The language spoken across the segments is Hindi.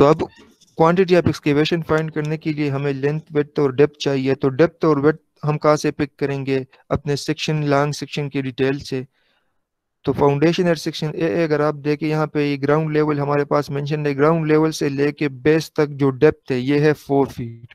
तो अब क्वांटिटी ऑफ़ एक्सकेवेशन फाइंड करने के लिए हमें लेंथ वेथ और डेप्थ चाहिए। तो डेप्थ और वेथ हम कहाँ से पिक करेंगे? अपने सेक्शन लॉन्ग सेक्शन की डिटेल से। तो फाउंडेशन एट सेक्शन ए अगर आप देखें, यहाँ पे ग्राउंड लेवल हमारे पास मेंशन है। ग्राउंड लेवल से लेके बेस तक जो डेप्थ है, ये है फोर फीट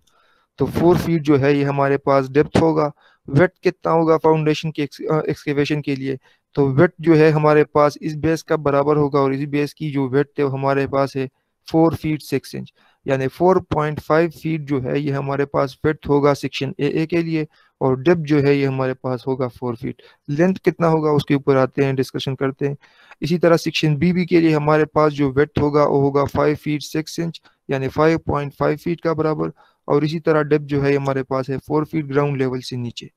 तो फोर फीट जो है, ये हमारे पास डेप्थ होगा। वेट कितना होगा फाउंडेशन की एक्सकेवेशन के लिए? तो वेट जो है हमारे पास इस बेस का बराबर होगा और इस बेस की जो वेट है वो हमारे पास है फोर फीट सिक्स इंच, यानी 4.5 फीट जो है, ये हमारे पास फिट होगा सेक्शन ए ए के लिए, और डेप जो है, ये हमारे पास होगा फोर फीट लेंथ कितना होगा, उसके ऊपर आते हैं डिस्कशन करते हैं. इसी तरह सेक्शन बी बी के लिए हमारे पास जो वेट होगा, वो होगा फाइव फीट सिक्स इंच यानी फाइव पॉइंट फाइव फीट का बराबर, और इसी तरह डेप जो है हमारे पास है फोर फीट ग्राउंड लेवल से नीचे.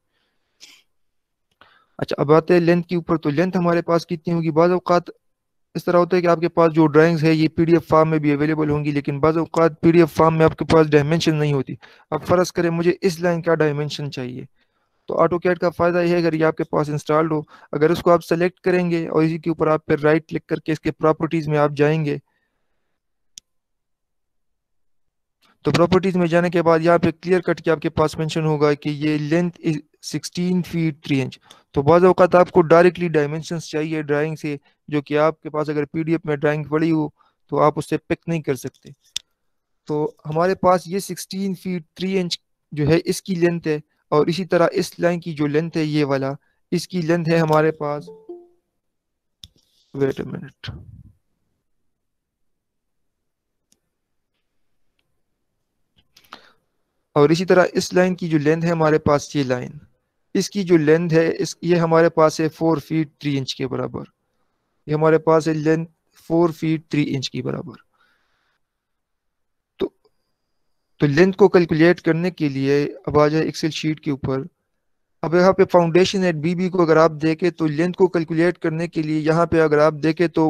अच्छा अब आते हैं लेंथ के ऊपर तो लेंथ हमारे पास कितनी होगी? बाद अवकात इस तरह होता है कि आपके पास जो ड्राइंग्स है, ये पीडीएफ फॉर्म में भी अवेलेबल होंगी, लेकिन बाज़ अवत पीडीएफ फॉर्म में आपके पास डायमेंशन नहीं होती। अब फ़र्ज़ करें, मुझे इस लाइन का डायमेंशन चाहिए। तो ऑटो कैड का फ़ायदा यह है, अगर ये आपके पास इंस्टॉल्ड हो, अगर उसको आप सेलेक्ट करेंगे और इसी के ऊपर आप फिर राइट क्लिक करके इसके प्रॉपर्टीज़ में आप जाएँगे तो प्रॉपर्टीज़ में जाने के बाद यहाँ पे क्लियर कट के आपके पास मेंशन होगा कि ये लेंथ 16 फीट थ्री इंच तो बाज़ अवत आपको डायरेक्टली डायमेंशंस चाहिए ड्राइंग से, जो कि आपके पास अगर पीडीएफ में ड्राइंग पड़ी हो तो आप उससे पिक नहीं कर सकते। तो हमारे पास ये 16 फीट थ्री इंच जो है, इसकी लेंथ है, और इसी तरह इस लाइन की जो लेंथ है, ये वाला, इसकी लेंथ है हमारे पास वेट मिनट और इसी तरह इस लाइन की जो लेंथ है हमारे पास ये लाइन, इसकी जो लेंथ है, इस, ये हमारे पास है फोर फीट थ्री इंच के बराबर। ये हमारे पास है length four feet three inch की बराबर। तो तो लेंथ को कैलकुलेट करने के लिए अब आ जाए एक्सेल शीट के ऊपर। अब यहाँ पे फाउंडेशन एट बीबी को अगर आप देखें तो लेंथ को कैलकुलेट करने के लिए यहाँ पे अगर आप देखें तो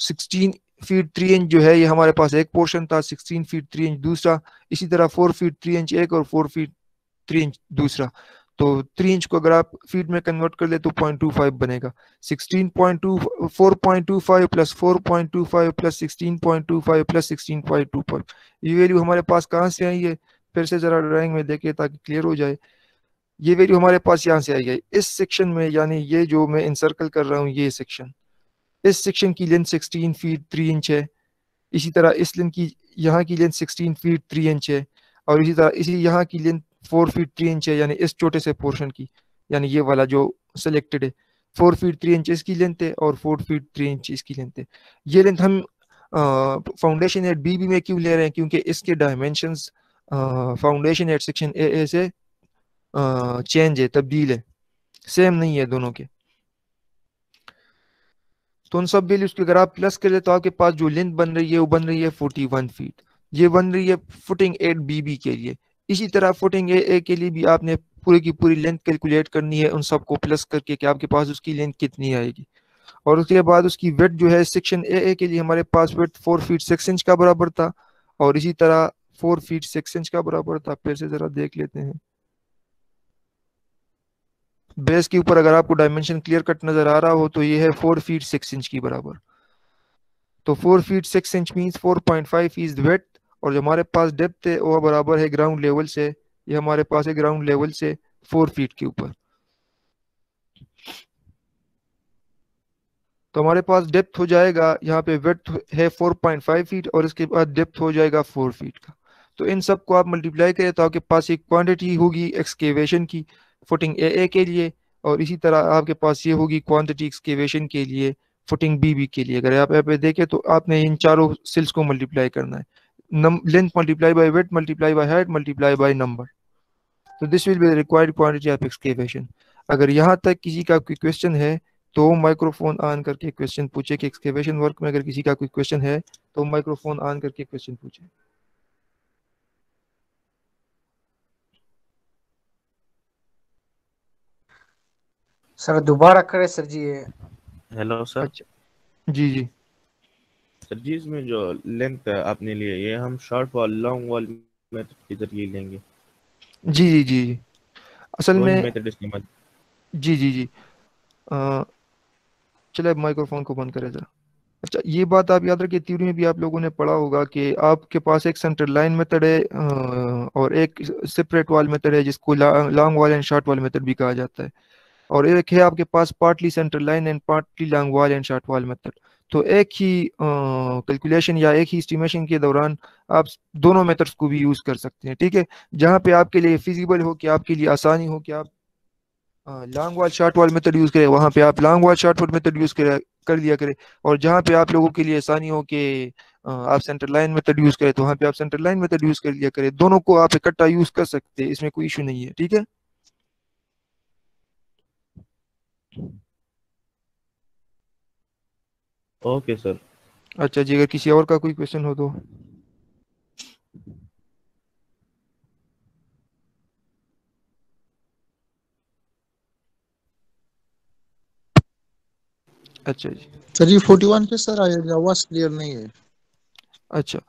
16 फीट थ्री इंच जो है, ये हमारे पास एक पोर्शन था 16 फीट थ्री इंच दूसरा। इसी तरह फोर फीट थ्री इंच एक और फोर फीट थ्री इंच दूसरा। तो थ्री इंच को अगर आप फीट में कन्वर्ट कर ले तो पॉइंट टू फाइव बनेगा। Sixteen point two four point two five plus four point two five plus sixteen point two five plus sixteen point two five ये वैल्यू हमारे पास कहाँ से आई है? फिर से जरा ड्राइंग में देखे ताकि क्लियर हो जाए। ये वैल्यू हमारे पास यहाँ से आई है। इस सेक्शन में, यानी ये जो मैं इंसर्कल कर रहा हूँ, ये सेक्शन इस सेक्शन की length sixteen feet three inch है। इसी तरह इस लेंथ की, यहाँ की length sixteen feet three inch है और इसी तरह इसी यहाँ की length four feet three inch है, यानी इस छोटे से पोर्शन की, यानी ये वाला जो सिलेक्टेड है। फोर फीट थ्री इंच इसकी लेंथ है और फोर फीट थ्री इंच इसकी लेंथ है। ये लेंथ हम फाउंडेशन एट बी बी में क्यों ले रहे हैं? क्योंकि इसके dimension foundation at section A A से चेंज है, तब्दील है। सेम नहीं है दोनों के। तो उन सब वैल्यूज़ की अगर आप प्लस करें तो आपके पास जो लेंथ बन रही है वो बन रही है फोर्टी वन फीट ये बन रही है फुटिंग एट बी बी के लिए. इसी तरह फुटिंग ए, ए के लिए भी आपने पूरी की पूरी लेंथ कैलकुलेट करनी है उन सबको प्लस करके कि आपके पास उसकी लेंथ कितनी आएगी. और उसके बाद उसकी वेट जो है सेक्शन ए ए के लिए हमारे पास width four feet six inch का बराबर था. और इसी तरह फोर फीट सिक्स इंच का बराबर था. फिर से जरा देख लेते हैं. बेस के ऊपर अगर आपको डायमेंशन क्लियर कट नज़र आ रहा हो तो ये है फोर फीट सिक्स इंच की बराबर। तो four feet six inch means four point five is width और जो हमारे पास डेप्थ है, वो बराबर है ग्राउंड लेवल से। ये हमारे पास है ग्राउंड लेवल से फोर फीट के ऊपर। तो हमारे पास डेप्थ हो जाएगा, यहाँ पे वेट है 4.5 फीट और इसके बाद डेप्थ हो जाएगा 4 फीट का। तो इन सबको आप मल्टीप्लाई करें तो आपके पास एक क्वांटिटी होगी एक्सकेवेशन की। फुटिंग ए ए के लिए, और इसी तरह आपके पास ये होगी क्वान्टिटी एक्सकेवेशन के लिए फुटिंग बी बी के लिए। अगर आप यहाँ पे देखें तो आपने इन चारों सेल्स को मल्टीप्लाई करना है। Multiplied by width multiplied by height multiplied by number so this will be the required quantity of excavation अगर यहाँ तक किसी का कोई क्वेश्चन है तो माइक्रोफोन ऑन करके क्वेश्चन पूछे कि एक्सकेवेशन वर्क में अगर किसी का कोई क्वेश्चन है तो माइक्रोफोन ऑन करके क्वेश्चन पूछे। सर दोबारा करें सर जी हेलो सर अच्छा। जी जी। सर जी इसमें जो लेंथ आपने लिए ये हम short wall long wall method के ज़रिए लेंगे। जी जी जी जी। असल में मेथड इस्तेमाल जी जी जी। चले माइक्रोफोन को बंद करें जरा। अच्छा ये बात आप याद रखिए थ्योरी में भी आप लोगों ने पढ़ा होगा कि आपके पास एक सेंटर लाइन मेथड है और एक सेपरेट वाल मेथड है जिसको long wall and short wall method भी कहा जाता है। और एक है आपके पास partly centre line and partly long wall and short wall method तो एक ही कैलकुलेशन या एक ही एस्टिमेशन के दौरान आप दोनों मेथड्स को भी यूज़ कर सकते हैं, ठीक है? जहाँ पे आपके लिए फिजिबल हो, कि आपके लिए आसानी हो कि आप लॉन्ग वाल शॉर्ट वाल मेथड यूज़ करें, वहाँ पे आप लॉन्ग वाल शॉर्ट वाल मेथड यूज़ करें, कर लिया करें। और जहाँ पे आप लोगों के लिए आसानी हो कि आप सेंटर लाइन मेथड यूज़ करें तो वहाँ पे आप सेंटर लाइन मेथड यूज़ कर लिया करें। दोनों को आप इकट्ठा यूज़ कर सकते हैं, इसमें कोई इशू नहीं है, ठीक है? ओके सर अच्छा जी अगर किसी और का कोई क्वेश्चन हो तो। अच्छा जी। सर ये फोर्टी वन के सर आवाज़ क्लियर नहीं है। अच्छा।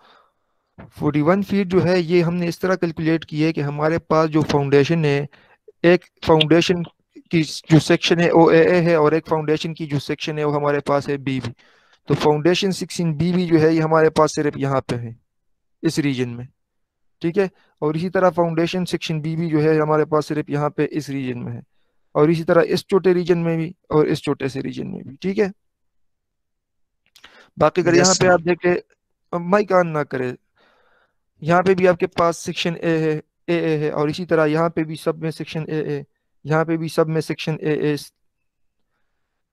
फोर्टी वन फीट जो है ये हमने इस तरह कैलकुलेट की है कि हमारे पास जो फाउंडेशन है एक फाउंडेशन की जो सेक्शन है ओ ए ए है और एक फाउंडेशन की जो सेक्शन है वो हमारे पास है बी बी तो फाउंडेशन सेक्शन बी बी जो है ये हमारे पास सिर्फ़ यहाँ पे है इस रीजन में। ठीक है? और इसी तरह फाउंडेशन सेक्शन बी बी जो है हमारे पास सिर्फ़ यहाँ पे इस रीजन में है। और इसी तरह इस छोटे रीजन में भी और इस छोटे से रीजन में भी। ठीक है? बाकी अगर यहाँ पे आप देखें माइक ऑन ना करे। यहाँ पे भी आपके पास सेक्शन ए है ए ए है और इसी तरह यहाँ पे भी सब में सेक्शन ए ए यहाँ पे भी सब में सेक्शन ए ए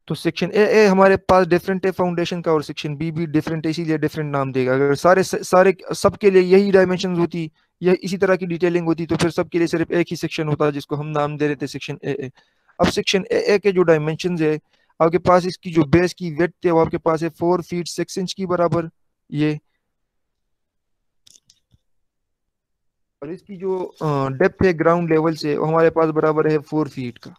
तो सेक्शन ए ए हमारे पास डिफरेंट है फाउंडेशन का और सेक्शन बी भी डिफरेंट है, इसीलिए डिफरेंट नाम देगा। अगर सारे सारे सबके लिए यही डायमेंशन होती यह इसी तरह की डिटेलिंग होती तो फिर सबके लिए सिर्फ़ एक ही सेक्शन होता जिसको हम नाम दे रहे थे सेक्शन ए ए अब सेक्शन ए ए के जो डायमेंशन है, आपके पास इसकी जो बेस की वेट है, वो आपके पास है फोर फीट सिक्स इंच की बराबर। ये और इसकी जो डेप्थ है ग्राउंड लेवल से, वो हमारे पास बराबर है फोर फीट का।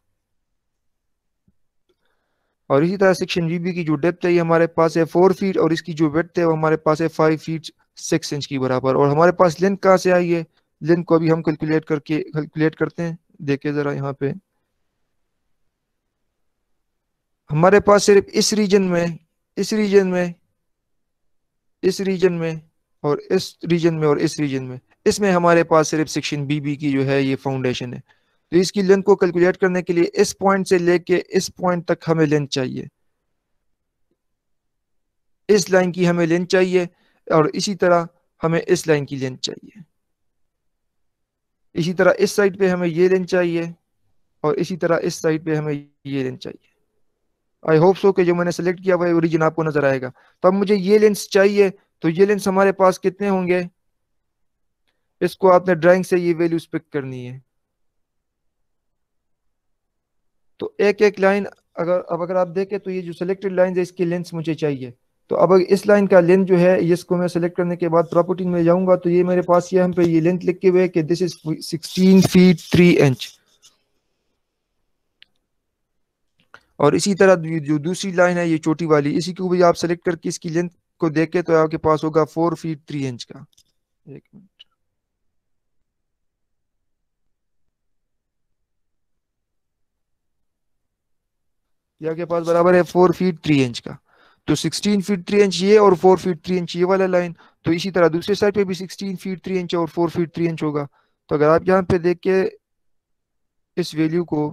और इसी तरह सेक्शन बी की जो डेप्थ है, ये हमारे पास है फोर फीट और इसकी जो वेट है, वो हमारे पास है फाइव फीट सिक्स इंच की बराबर। और हमारे पास लेंथ कहाँ से आई है? लेंथ को अभी हम कैलकुलेट करके कैलकुलेट करते हैं। देखे जरा यहाँ पे। हमारे पास सिर्फ़ इस रीजन में, इस रीजन में, इस रीजन में और इस रीजन में और इस रीजन में। इसमें हमारे पास सिर्फ़ सेक्शन बी बी की जो है ये फाउंडेशन है। तो इसकी लेंथ को कैलकुलेट करने के लिए इस पॉइंट से लेके इस पॉइंट तक हमें लेंथ चाहिए। इस लाइन की हमें लेंथ चाहिए और इसी तरह हमें इस लाइन की लेंथ चाहिए। इसी तरह इस साइड पे हमें ये लेंथ चाहिए और इसी तरह इस साइड पे हमें ये लेंथ चाहिए। आई होप सो कि जो मैंने सेलेक्ट किया हुआ है ओरिजिन आपको नज़र आएगा। तो अब मुझे ये लेंस चाहिए तो ये लेंस हमारे पास कितने होंगे? इसको आपने ड्राइंग से ये वैल्यूज़ पिक करनी है। तो एक एक लाइन अगर, अब अगर आप देखें तो ये जो सिलेक्टेड लाइन है, इसकी लेंथ मुझे चाहिए। तो अब इस लाइन का लेंथ जो है, इसको मैं सेलेक्ट करने के बाद प्रॉपर्टी में जाऊँगा तो ये मेरे पास ये हम पे ये लेंथ लिखे हुए कि दिस इज़ 16 फीट 3 इंच और इसी तरह जो दूसरी लाइन है, ये छोटी वाली, इसी को भी आप सेलेक्ट करके इसकी लेंथ को देखे तो आपके पास होगा फोर फीट थ्री इंच का। एक मिनट। ये आपके पास बराबर है फोर फीट थ्री इंच का। तो सिक्सटीन फीट थ्री इंच ये और फोर फीट थ्री इंच ये वाला लाइन तो इसी तरह दूसरे साइड पे भी सिक्सटीन फीट थ्री इंच और फोर फीट थ्री इंच होगा। तो अगर आप यहाँ पे देख के इस वैल्यू को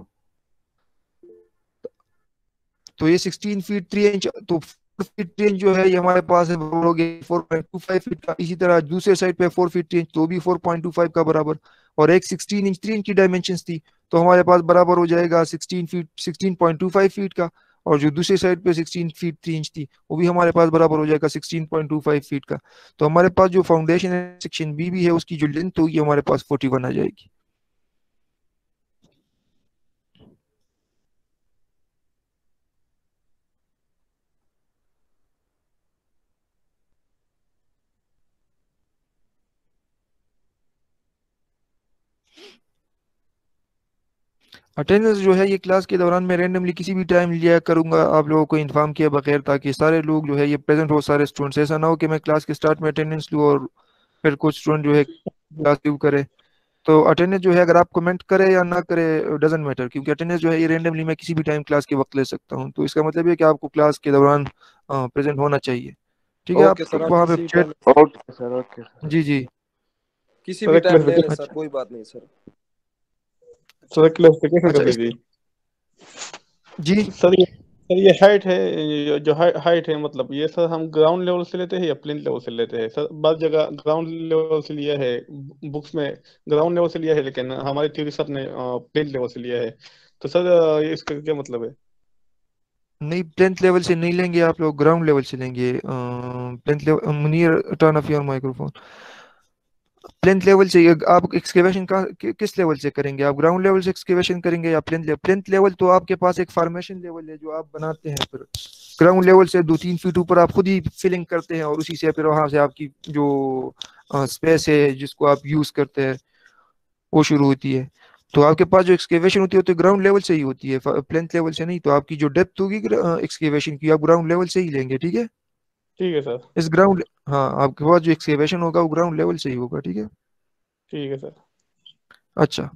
तो ये 16 फीट थ्री इंच तो फीट इंच जो है ये हमारे पास है four point two five feet का। इसी तरह दूसरे साइड पे फोर फीट थ्री इंच तो भी फोर पॉइंट टू फाइव का बराबर। और एक सिक्सटीन इंच थ्री इंच की डायमेंशन थी तो हमारे पास बराबर हो जाएगा sixteen feet sixteen point two five feet का और जो दूसरी साइड पे 16 फीट थ्री इंच थी, वो भी हमारे पास बराबर हो जाएगा 16.25 फीट का। तो हमारे पास जो फाउंडेशन है सेक्शन बी भी है, उसकी जो लेंथ होगी, हमारे पास 41 आ जाएगी। अटेंडेंस जो है ये क्लास के दौरान मैं रैंडमली किसी भी टाइम लिया करूँगा। आप लोगों को इन्फॉर्म किया बगैर ताकि सारे लोग जो है ये प्रेजेंट हो सारे स्टूडेंट्स ऐसा ना हो कि मैं क्लास के स्टार्ट में अटेंडेंस लूँ और फिर कुछ स्टूडेंट जो है क्लास लीव करे। तो अटेंडेंस जो है अगर आप कमेंट करे या ना करे डजेंट मैटर क्योंकि अटेंडेंस जो है ये रेंडमली मैं किसी भी टाइम क्लास के वक्त ले सकता हूँ। तो इसका मतलब है कि आपको क्लास के दौरान प्रेजेंट होना चाहिए। ठीक है आप वहाँ पे किसी chat time okay sir okay sir जी जी। किसी भी टाइम ले लें सर कोई बात नहीं सर सर क्लासिफिकेशन अच्छा कर इस दीजिए। जी। सर ये सर ये हाइट है जो हाइट है मतलब ये सर हम ग्राउंड लेवल से लेते हैं या प्लिंथ लेवल से लेते हैं? सर बाद जगह ग्राउंड लेवल से लिया है बुक्स में ग्राउंड लेवल से लिया है लेकिन हमारे थ्योरी सर ने प्लिंथ लेवल से लिया है। तो सर ये इसका क्या मतलब है? नहीं प्लेंथ लेवल से नहीं लेंगे आप लोग ग्राउंड लेवल से लेंगे। Plinth level Munir turn off your microphone plinth level से आप एक्सकेवेशन का किस लेवल से करेंगे? आप ग्राउंड लेवल से एक्सकेवेशन करेंगे या प्लेंथ लेवल प्लेंथ लेवल तो आपके पास एक फॉर्मेशन लेवल है जो आप बनाते हैं फिर। ग्राउंड लेवल से दो तीन फीट ऊपर आप खुद ही फिलिंग करते हैं और उसी से फिर वहाँ से आपकी जो स्पेस है जिसको आप यूज़ करते हैं, वो शुरू होती है। तो आपके पास जो एक्सकेवेशन होती है तो ग्राउंड लेवल से ही होती है प्लेंथ लेवल से नहीं तो आपकी जो डेप्थ होगी एक्सकेवेशन की आप ग्राउंड लेवल से ही लेंगे, ठीक है? ठीक है सर। इस ग्राउंड हाँ आपके पास जो एक्सकेवेशन होगा वो ग्राउंड लेवल से ही होगा ठीक है? ठीक है सर। अच्छा।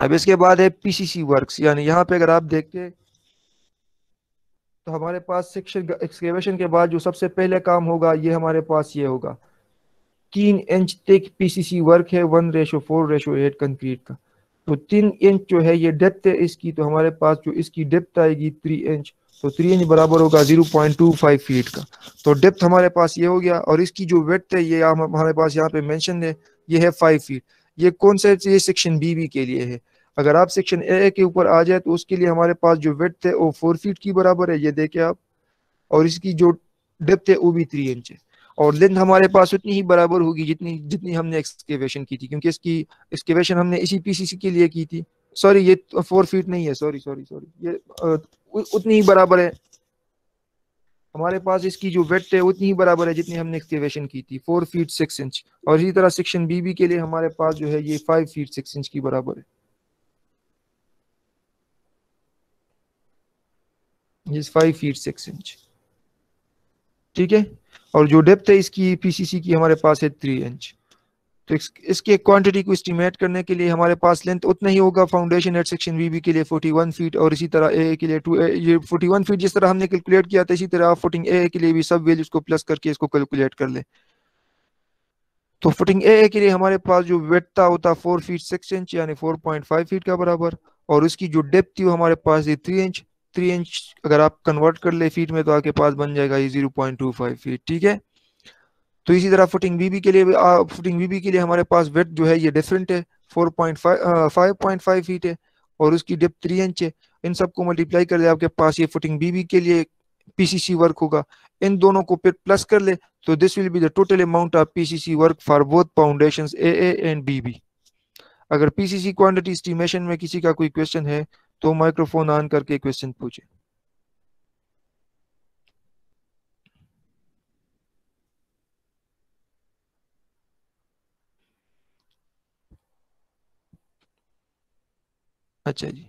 अब इसके बाद है पीसीसी वर्क्स यानी यहाँ पे अगर आप देखते तो हमारे पास सेक्शन एक्सकेवेशन के बाद जो सबसे पहले काम होगा ये हमारे पास ये होगा। तीन इंच तक पीसीसी वर्क है one ratio four ratio eight concrete का। तो तीन इंच जो है ये डेप्थ है इसकी तो हमारे पास जो इसकी डेप्थ आएगी थ्री इंच तो थ्री इंच बराबर होगा zero point two five feet का। तो डेप्थ हमारे पास ये हो गया और इसकी जो वेथ है, ये हमारे पास यहाँ पे मेंशन है, ये है फाइव फीट ये कौन सा, ये सेक्शन बी बी के लिए है। अगर आप सेक्शन ए के ऊपर आ जाए तो उसके लिए हमारे पास जो वेथ है, वो फोर फीट की बराबर है, ये देखे आप। और इसकी जो डेप्थ है, वो भी थ्री इंच है। और लेंथ हमारे पास उतनी ही बराबर होगी जितनी जितनी हमने एक्सकेवेशन की थी, क्योंकि इसकी एक्सकेवेशन हमने इसी पीसीसी के लिए की थी। सॉरी ये फोर फीट नहीं है। सॉरी सॉरी सॉरी ये उतनी ही बराबर है। हमारे पास इसकी जो वेट है, उतनी ही बराबर है जितनी हमने एक्सकेवेशन की थी फोर फीट सिक्स इंच और इसी तरह सेक्शन बी बी के लिए हमारे पास जो है ये फाइव फीट सिक्स इंच की बराबर है। फाइव फीट सिक्स इंच ठीक है? और जो डेप्थ है इसकी पीसीसी की हमारे पास है थ्री इंच तो इस, इसके क्वांटिटी को एस्टिमेट करने के लिए हमारे पास लेंथ उतना ही होगा फाउंडेशन एट सेक्शन वीबी के लिए 41 फीट और इसी तरह ए के लिए टू ये 41 फीट जिस तरह हमने कैलकुलेट किया था इसी तरह फुटिंग ए के लिए भी सब वैल्यूज़ को प्लस करके इसको कैलकुलेट कर ले। तो फुटिंग ए के लिए हमारे पास जो वेट था होता फोर फीट सिक्स इंच यानी फोर पॉइंट फाइव फीट का बराबर और उसकी जो डेप्थ थी वो हमारे पास ये थ्री इंच थ्री इंच अगर आप कन्वर्ट कर ले फीट में तो आपके पास बन जाएगा ये zero point two five feet ठीक है? तो इसी तरह फुटिंग बीबी के लिए फुटिंग बीबी के लिए हमारे पास वेट जो है, ये डिफरेंट है। Four point five point five feet है और उसकी डेप्थ थ्री इंच है। इन सबको मल्टीप्लाई कर ले आपके पास ये फुटिंग बीबी के लिए पीसीसी वर्क होगा। इन दोनों को फिर प्लस कर ले तो this will be the total amount of PCC work for both foundation A and BB अगर पीसीसी क्वांटिटी एस्टिमेशन में किसी का कोई क्वेश्चन है तो माइक्रोफोन ऑन करके क्वेश्चन पूछे। अच्छा जी।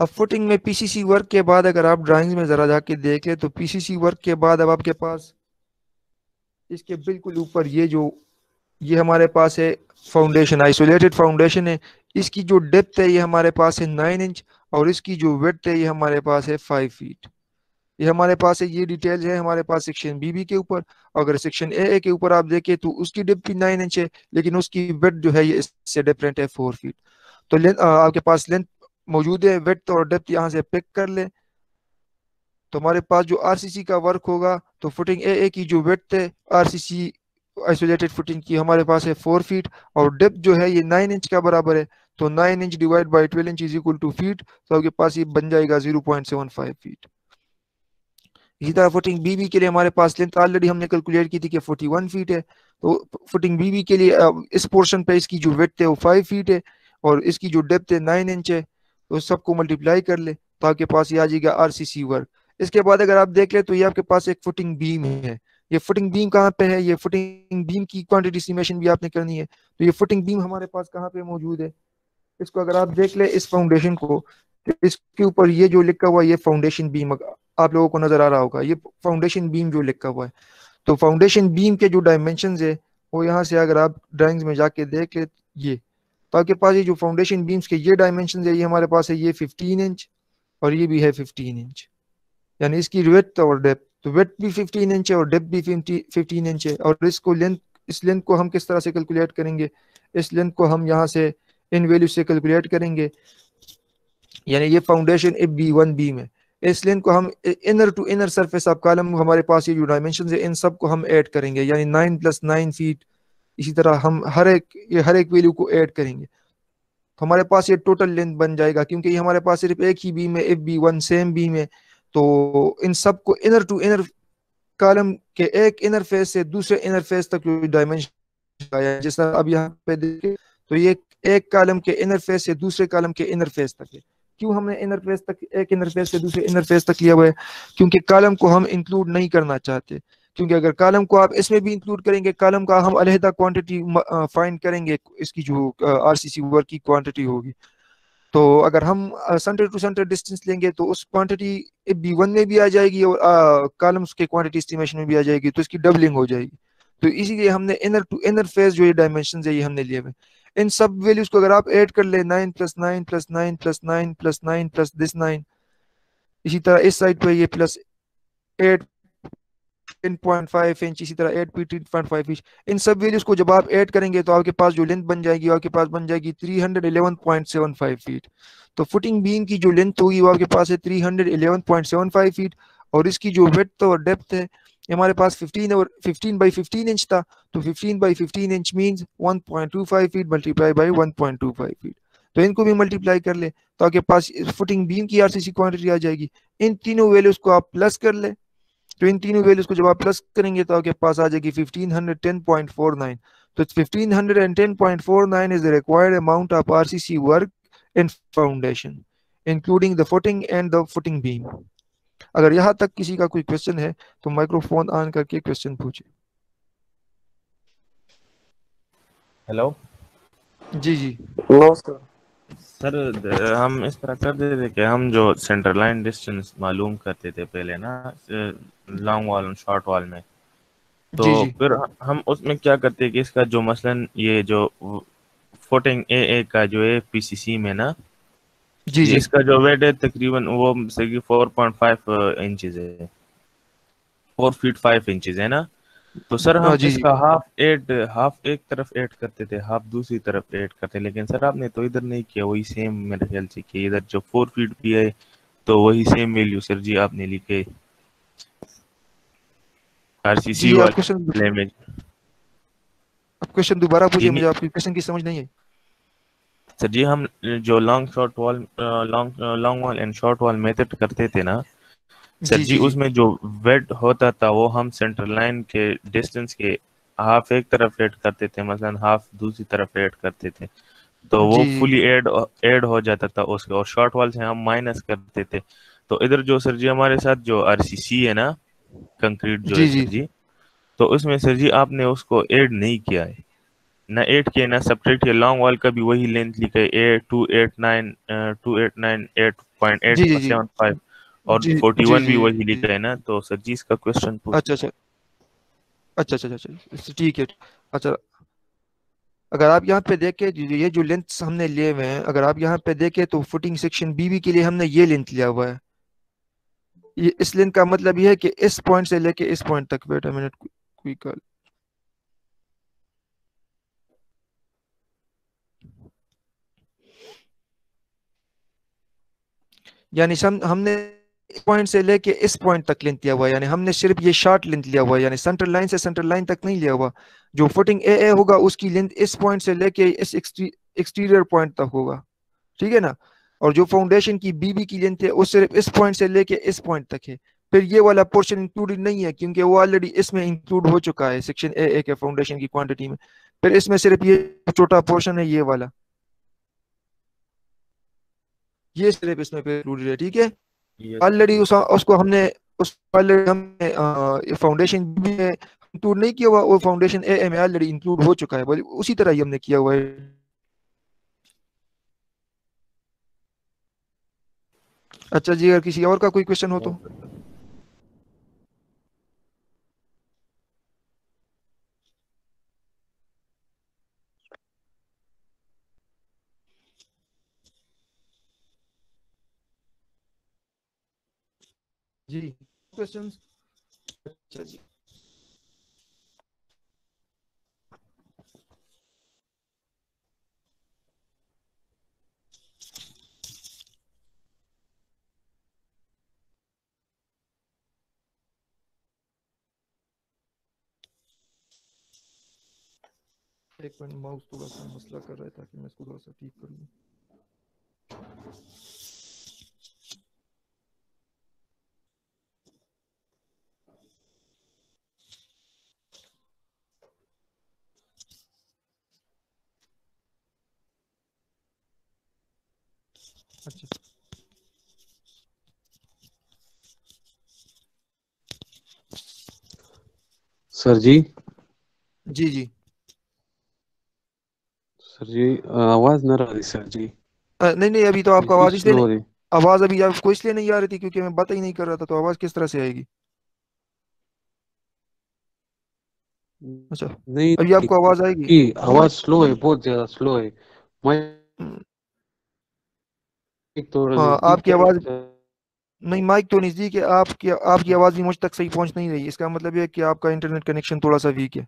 अब फुटिंग में पीसीसी वर्क के बाद अगर आप ड्राइंग्स में जरा जाके देख तो पीसीसी वर्क के बाद अब आपके पास इसके बिल्कुल ऊपर ये जो, ये हमारे पास है फाउंडेशन आइसोलेटेड फाउंडेशन है। इसकी जो डेप्थ है, ये हमारे पास है नाइन इंच और इसकी जो वेथ है, ये हमारे पास है फाइव फीट ये हमारे पास है, ये डिटेल्स है हमारे पास सेक्शन बीबी के ऊपर। अगर सेक्शन ए के ऊपर आप देखें तो उसकी डेप्थ भी नाइन इंच है, लेकिन उसकी वेथ जो है, ये इससे डिफरेंट है फोर फीट तो लेंथ आपके पास लेंथ मौजूद है वेथ और डेप्थ यहाँ से पिक कर ले। तो हमारे पास जो आरसीसी का वर्क होगा तो फुटिंग ए ए की जो वेथ है आरसीसी आइसोलेटेड फुटिंग की हमारे पास है फोर फीट और डेप्थ जो है ये नाइन इंच का बराबर है। तो nine inch divide by twelve inch is equal to feet तो आपके पास ये बन जाएगा zero point seven five feet इसी तरह फुटिंग बीबी के लिए हमारे पास लेंथ ऑलरेडी हमने कैलकुलेट की थी कि 41 फीट है। तो फुटिंग बीबी के लिए इस पोर्शन पे इसकी जो वेथ है वो 5 फीट है। और इसकी जो डेप्थ है नाइन इंच है तो सबको मल्टीप्लाई कर ले तो आपके पास ये आ जाएगा आरसीसी वर्क इसके बाद अगर आप देख ले तो ये आपके पास एक फुटिंग बीम है। ये फुटिंग बीम कहाँ पे है? ये फुटिंग बीम की क्वांटिटी एस्टिमेशन भी आपने करनी है। तो ये फुटिंग बीम हमारे पास कहाँ पे मौजूद है? इसको अगर आप देख ले, इस फाउंडेशन को तो इसके ऊपर ये जो लिखा हुआ ये फाउंडेशन बीम आप लोगों को नज़र आ रहा होगा, ये फाउंडेशन बीम जो लिखा हुआ है। तो फाउंडेशन बीम के जो डायमेंशन है, वो यहाँ से अगर आप ड्राइंग्स में जाके देख ले, ये तो आपके पास ये जो फाउंडेशन बीम्स के ये डायमेंशन है, ये हमारे पास है, ये 15 इंच और ये भी है 15 इंच यानी इसकी वेथ और डेप्थ तो वेथ भी 15 इंच है और डेप्थ भी 15 इंच है. और इसको लेंथ इस लेंथ को हम किस तरह से कैलकुलेट करेंगे? इस लेंथ को हम यहाँ से इन वैल्यू से कैलकुलेट करेंगे. यानी ये foundation A B one B में इस लेंथ को हम inner to inner surface of column हमारे पास ये जो डायमेंशन है, इन सबको हम ऐड करेंगे. यानी नाइन प्लस नाइन फीट इसी तरह हम हर एक, ये हर एक वैल्यू को ऐड करेंगे। तो हमारे पास ये टोटल लेंथ बन जाएगा, क्योंकि ये हमारे पास सिर्फ़ एक ही बीम है F B one same beam है। तो इन सबको इनर टू इनर कॉलम के एक इनर फेस से दूसरे इनर फेस तक डायमेंशन जैसा अब यहाँ पे देखें तो ये एक कॉलम के इनर फेस से दूसरे कॉलम के इनर फेस तक है। क्यों हमने इनर फेस तक, एक इनर फेस से दूसरे इनर फेस तक लिया हुआ है? क्योंकि कॉलम को हम इंक्लूड नहीं करना चाहते। क्योंकि अगर कॉलम को आप इसमें भी इंक्लूड करेंगे, कॉलम का हम अलहदा क्वांटिटी फाइंड करेंगे, इसकी जो आरसीसी वर्क की क्वांटिटी होगी। तो अगर हम सेंटर टू सेंटर डिस्टेंस लेंगे तो उस क्वांटिटी बी वन में भी आ जाएगी और कॉलम्स के क्वांटिटी एस्टिमेशन में भी आ जाएगी तो इसकी डबलिंग हो जाएगी। तो इसीलिए हमने इनर टू इनर फेस जो ये डायमेंशन है, ये हमने लिए हुए। इन सब वैल्यूज़ को अगर आप ऐड कर ले nine plus nine plus nine plus nine plus nine plus this nine इसी तरह इस साइड पर ये प्लस एट 10.5 इंच इसी तरह 8 फीट इंच इन सब वैल्यूज़ को जब आप ऐड करेंगे तो आपके पास जो लेंथ बन जाएगी, आपके पास बन जाएगी 311.75 फीट तो फुटिंग बीम की जो लेंथ होगी वो आपके पास है 311.75 फीट और इसकी जो वेथ और डेप्थ है हमारे पास 15 और 15 बाई 15 इंच था। तो 15 by 15 inch means 1.25 feet multiply by 1.25 feet तो इनको भी मल्टीप्लाई कर ले तो आपके पास फुटिंग बीम की आरसीसी क्वांटिटी आ जाएगी। इन तीनों वैल्यूज़ को आप प्लस कर ले जो इन वैल्यूज़ को जब आप प्लस करेंगे तो आपके पास आ जाएगी 1510.49 तो 1510.49 is the required amount of RCC work and foundation including the footing and the footing beam अगर यहाँ तक किसी का कोई क्वेश्चन है तो माइक्रोफोन ऑन करके क्वेश्चन पूछे। हेलो जी जी। नमस्कार। सर हम इस तरह कर देते कि हम जो सेंटर लाइन डिस्टेंस मालूम करते थे पहले ना लॉन्ग वॉल और शॉर्ट वॉल में। तो जी जी। फिर हम उसमें क्या करते कि इसका जो मसलन ये जो फुटिंग ए ए का जो है पीसीसी में ना जी जी। इसका जो वेट है तकरीबन वो फोर पॉइंट फाइव इंचज है। फोर फीट फाइव इंचज है ना। तो सर हाँ हम जी इसका हाफ़ एड हाफ़ एक तरफ़ ऐड करते थे हाफ़ दूसरी तरफ़ ऐड करते लेकिन सर आपने तो इधर नहीं किया वही सेम मेरे ख्याल से कि इधर जो फोर फीट भी है तो वही सेम वैल्यू सर जी आपने लिखे। आरसीसी जी आप वाले क्वेश्चन मामले में आप क्वेश्चन दोबारा पूछिए मुझे आपकी क्वेश्चन की समझ नहीं है सर जी हम जो long short wall long long wall and short wall method करते थे ना सर जी उसमें जो वेट होता था वो हम सेंटर लाइन के डिस्टेंस के हाफ़ एक तरफ़ ऐड करते थे मसलन हाफ़ दूसरी तरफ़ ऐड करते थे। तो वो फुली ऐड ऐड हो जाता था उसके और शॉर्ट वॉल से हम माइनस करते थे। तो इधर जो सर जी हमारे साथ जो आरसीसी है ना कंक्रीट जो जी है जी। सर जी तो उसमें सर जी आपने उसको ऐड नहीं किया है। ना एट किया ना सब्ट्रैक्ट किया। लॉन्ग वॉल का भी वही लेंथ लिखा है A two eight nine two eight nine eight point eight seven five और फोर्टी वन भी वही लिखा है ना तो सर जी इसका क्वेश्चन अच्छा अच्छा। अच्छा अच्छा अच्छा ठीक है। अच्छा अगर आप यहाँ पे देखें ये जो लेंथ हमने लिए हुए हैं अगर आप यहाँ पे देखें तो फुटिंग सेक्शन बीबी के लिए हमने ये लेंथ लिया हुआ है। ये इस लेंथ का मतलब ये है कि इस पॉइंट से लेके इस पॉइंट तक वेट मिनट कोई कॉल यानी हमने इस पॉइंट से लेके इस पॉइंट तक लेंथ लिया हुआ है, यानी हमने सिर्फ़ ये शॉर्ट लेंथ लिया हुआ है, यानी सेंटर लाइन से सेंटर लाइन तक नहीं लिया हुआ। जो फुटिंग ए ए होगा, उसकी लेंथ इस पॉइंट से लेके इस एक्सटीरियर पॉइंट तक होगा। ठीक है ना? और जो फाउंडेशन की बीबी की लेंथ है, वो सिर्फ़ इस पॉइंट से लेके इस पॉइंट तक है। फिर ये वाला पोर्शन इंक्लूडेड नहीं है, क्योंकि वो ऑलरेडी इसमें इंक्लूड हो चुका है सेक्शन ए ए के फाउंडेशन की क्वांटिटी में। फिर इसमें सिर्फ़ ये छोटा पोर्शन है, ये वाला। ये सिर्फ़ इसमें इंक्लूडेड है, ठीक है? ऑलरेडी उस उसको हमने उस ऑलरेडी हमने फाउंडेशन भी में इंक्लूड नहीं किया हुआ वो फाउंडेशन ए में ऑलरेडी इंक्लूड हो चुका है बोले उसी तरह ही हमने किया हुआ है। अच्छा जी अगर किसी और का कोई क्वेश्चन हो तो। जी। क्वेश्चंस अच्छा जी। एक मिनट, माउस थोड़ा सा मसला कर रहा है ताकि मैं इसको थोड़ा सा ठीक कर। लूँ सर जी? जी जी। सर जी आवाज़ न रही सर जी। अ, नहीं नहीं अभी तो आपको आवाज़ इसलिए नहीं आवाज़ अभी आपको इसलिए नहीं आ रही थी क्योंकि मैं बात ही नहीं कर रहा था तो आवाज़ किस तरह से आएगी? अच्छा नहीं अभी आपको आवाज़ आएगी? आवाज़ स्लो है बहुत ज़्यादा स्लो है। हम्म, माइक तो हाँ आपकी आवाज़। नहीं माइक तो नज़दीक है आपकी आपकी आवाज़ भी मुझ तक सही पहुँच नहीं रही इसका मतलब ये है कि आपका इंटरनेट कनेक्शन थोड़ा सा वीक है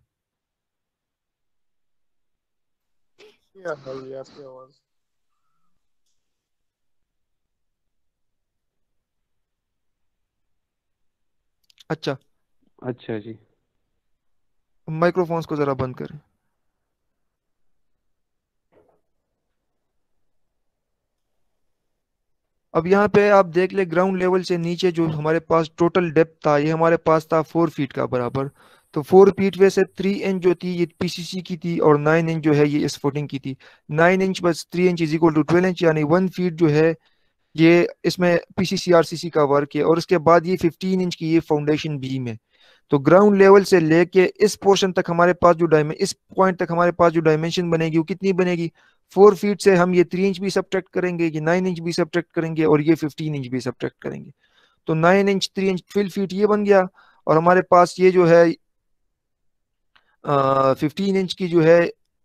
अच्छा। अच्छा जी। माइक्रोफोन्स को जरा बंद करें। अब यहाँ पे आप देख ले ग्राउंड लेवल से नीचे जो हमारे पास टोटल डेप्थ था, ये हमारे पास था फोर फीट का बराबर। तो फोर फीट में से थ्री इंच जो थी, ये पीसीसी की थी और नाइन इंच जो है ये फुटिंग की थी। Nine inch plus three inch is equal to twelve inch यानी वन फीट जो है ये इसमें पीसीसी आरसीसी का वर्क है। और उसके बाद ये फिफ्टीन इंच की ये फाउंडेशन बीम है। तो ग्राउंड लेवल से लेके इस पोर्शन तक हमारे पास जो डायमें इस पॉइंट तक हमारे पास जो डायमेंशन बनेगी, वो कितनी बनेगी? फोर फीट से हम ये थ्री इंच भी सब्ट्रैक्ट करेंगे ये नाइन इंच भी सब्ट्रैक्ट करेंगे और ये फिफ्टीन इंच भी सब्ट्रैक्ट करेंगे। तो nine inch three inch twelve feet ये बन गया और हमारे पास ये जो है फिफ्टीन इंच की जो है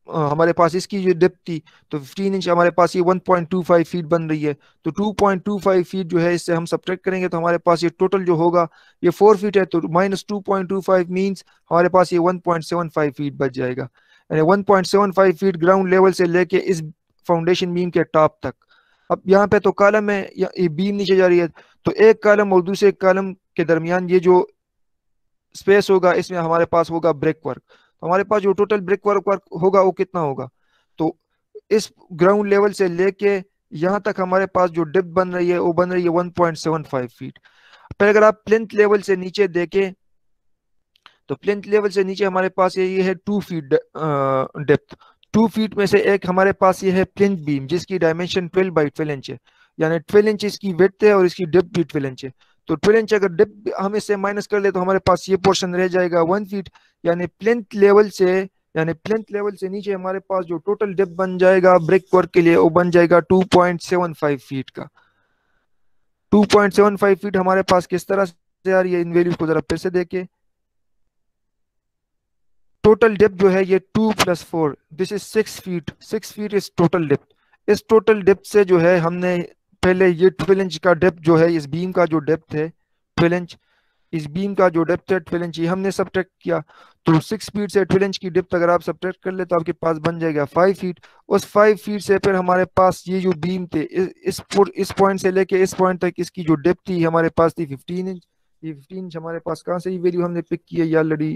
अ, हमारे पास इसकी जो डेप्थ थी तो 15 इंच हमारे पास ये 1.25 फीट बन रही है। तो 2.25 फीट जो है इससे हम सब्ट्रैक्ट करेंगे तो हमारे पास ये टोटल जो होगा ये 4 फीट है तो माइनस 2.25 मींस हमारे पास ये 1.75 फीट बच जाएगा। यानी 1.75 फीट ग्राउंड लेवल से लेके इस फाउंडेशन बीम के टॉप तक। अब यहाँ पे तो कॉलम है, ये बीम नीचे जा रही है तो एक कॉलम और दूसरे कॉलम के दरमियान ये जो स्पेस होगा, इसमें हमारे पास होगा ब्रेक वर्क तो हमारे पास जो टोटल ब्रेक वर्क वर्क होगा, वो कितना होगा? तो इस ग्राउंड लेवल से लेके यहाँ तक हमारे पास जो डिप बन रही है, वो बन रही है 1.75 फीट फिर अगर आप प्लिंथ लेवल से नीचे देखें तो प्लिंथ लेवल से नीचे हमारे पास ये ये है two feet depth. Two feet में से एक हमारे पास ये है प्लिंथ बीम, जिसकी डायमेंशन 12 बाई 12 इंच है। यानी 12 इंच इसकी विड्थ है और इसकी डेप्थ भी 12 इंच है। तो 12 इंच अगर डेप्थ हम इससे माइनस कर ले तो हमारे पास ये पोर्शन रह जाएगा वन फीट यानी प्लिंथ लेवल से, यानी प्लिंथ लेवल से नीचे हमारे पास जो टोटल डेप्थ बन जाएगा ब्रेक वर्क के लिए, वो बन जाएगा 2.75 फीट का। 2.75 फीट हमारे पास किस तरह से रही है, इन वैल्यूज़ को जरा फिर से देखे। टोटल डेप्थ जो है ये two plus four this is six feet six feet is total depth इस टोटल डेप्थ से जो है हमने पहले ये ट्वेल्व इंच का डेप्थ जो है इस बीम का जो डेप्थ है ट्वेल्व इंच इस बीम का जो डेप्थ है ट्वेल्व इंच ये हमने सब्ट्रैक्ट किया। तो सिक्स फीट से ट्वेल्व इंच की डेप्थ अगर आप सब्ट्रैक्ट कर ले तो आपके पास बन जाएगा फाइव फीट उस फाइव फीट से फिर हमारे पास ये जो बीम थे इस इस, पॉइंट से लेके इस पॉइंट तक इसकी जो डेप्थ थी हमारे पास थी फिफ्टीन इंच ये फिफ्टीन इंच हमारे पास कहाँ से ये वैल्यू हमने पिक की है ये ऑलरेडी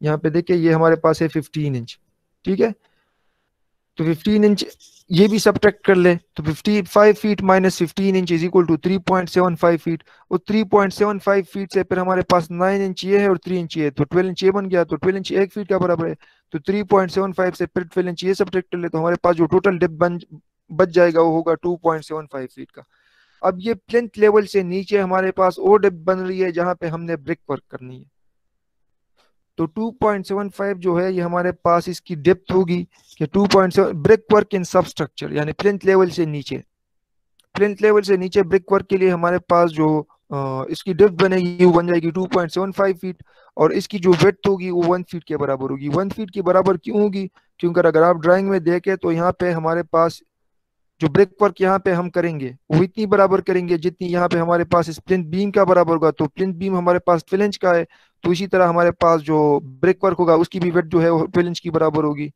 यहाँ पे देखिए, ये हमारे पास है फिफ्टीन इंच ठीक है? तो 15 इंच ये भी सब्ट्रैक्ट कर ले तो 55 feet minus 15 inch is equal to 3.75 feet और 3.75 फीट से फिर हमारे पास नाइन इंच ये है और थ्री इंच ये तो 12 इंच ये बन गया तो 12 इंच एक फीट का बराबर है तो 3.75 से फिर 12 इंच ये सब्ट्रैक्ट कर ले तो हमारे पास जो टोटल डेप्थ बन, बच जाएगा वो होगा 2.75 फीट का। अब ये प्लिंथ लेवल से नीचे हमारे पास और डेप्थ बन रही है, जहाँ पे हमने ब्रिक वर्क करनी है। तो 2.75 जो है ये हमारे पास इसकी डेप्थ होगी कि 2.7 ब्रिक वर्क इन सब स्ट्रक्चर यानी प्लिंथ लेवल से नीचे। प्लिंथ लेवल से नीचे ब्रिक वर्क के लिए हमारे पास जो अ, इसकी डेप्थ बनेगी वो बन जाएगी 2.75 फीट और इसकी जो वेथ होगी वो वन फीट के बराबर होगी। वन फीट के बराबर क्यों होगी? क्योंकि अगर आप ड्राइंग में देखें तो यहाँ पे हमारे पास जो ब्रेक वर्क यहाँ पे हम करेंगे वो इतनी बराबर करेंगे जितनी यहाँ पे हमारे पास स्प्लिंट बीम का बराबर होगा। तो प्लिंथ बीम हमारे पास इंच का है तो इसी तरह हमारे पास जो ब्रेक वर्क होगा, उसकी भी वेट जो है वो ट्वेल्व इंच की बराबर होगी।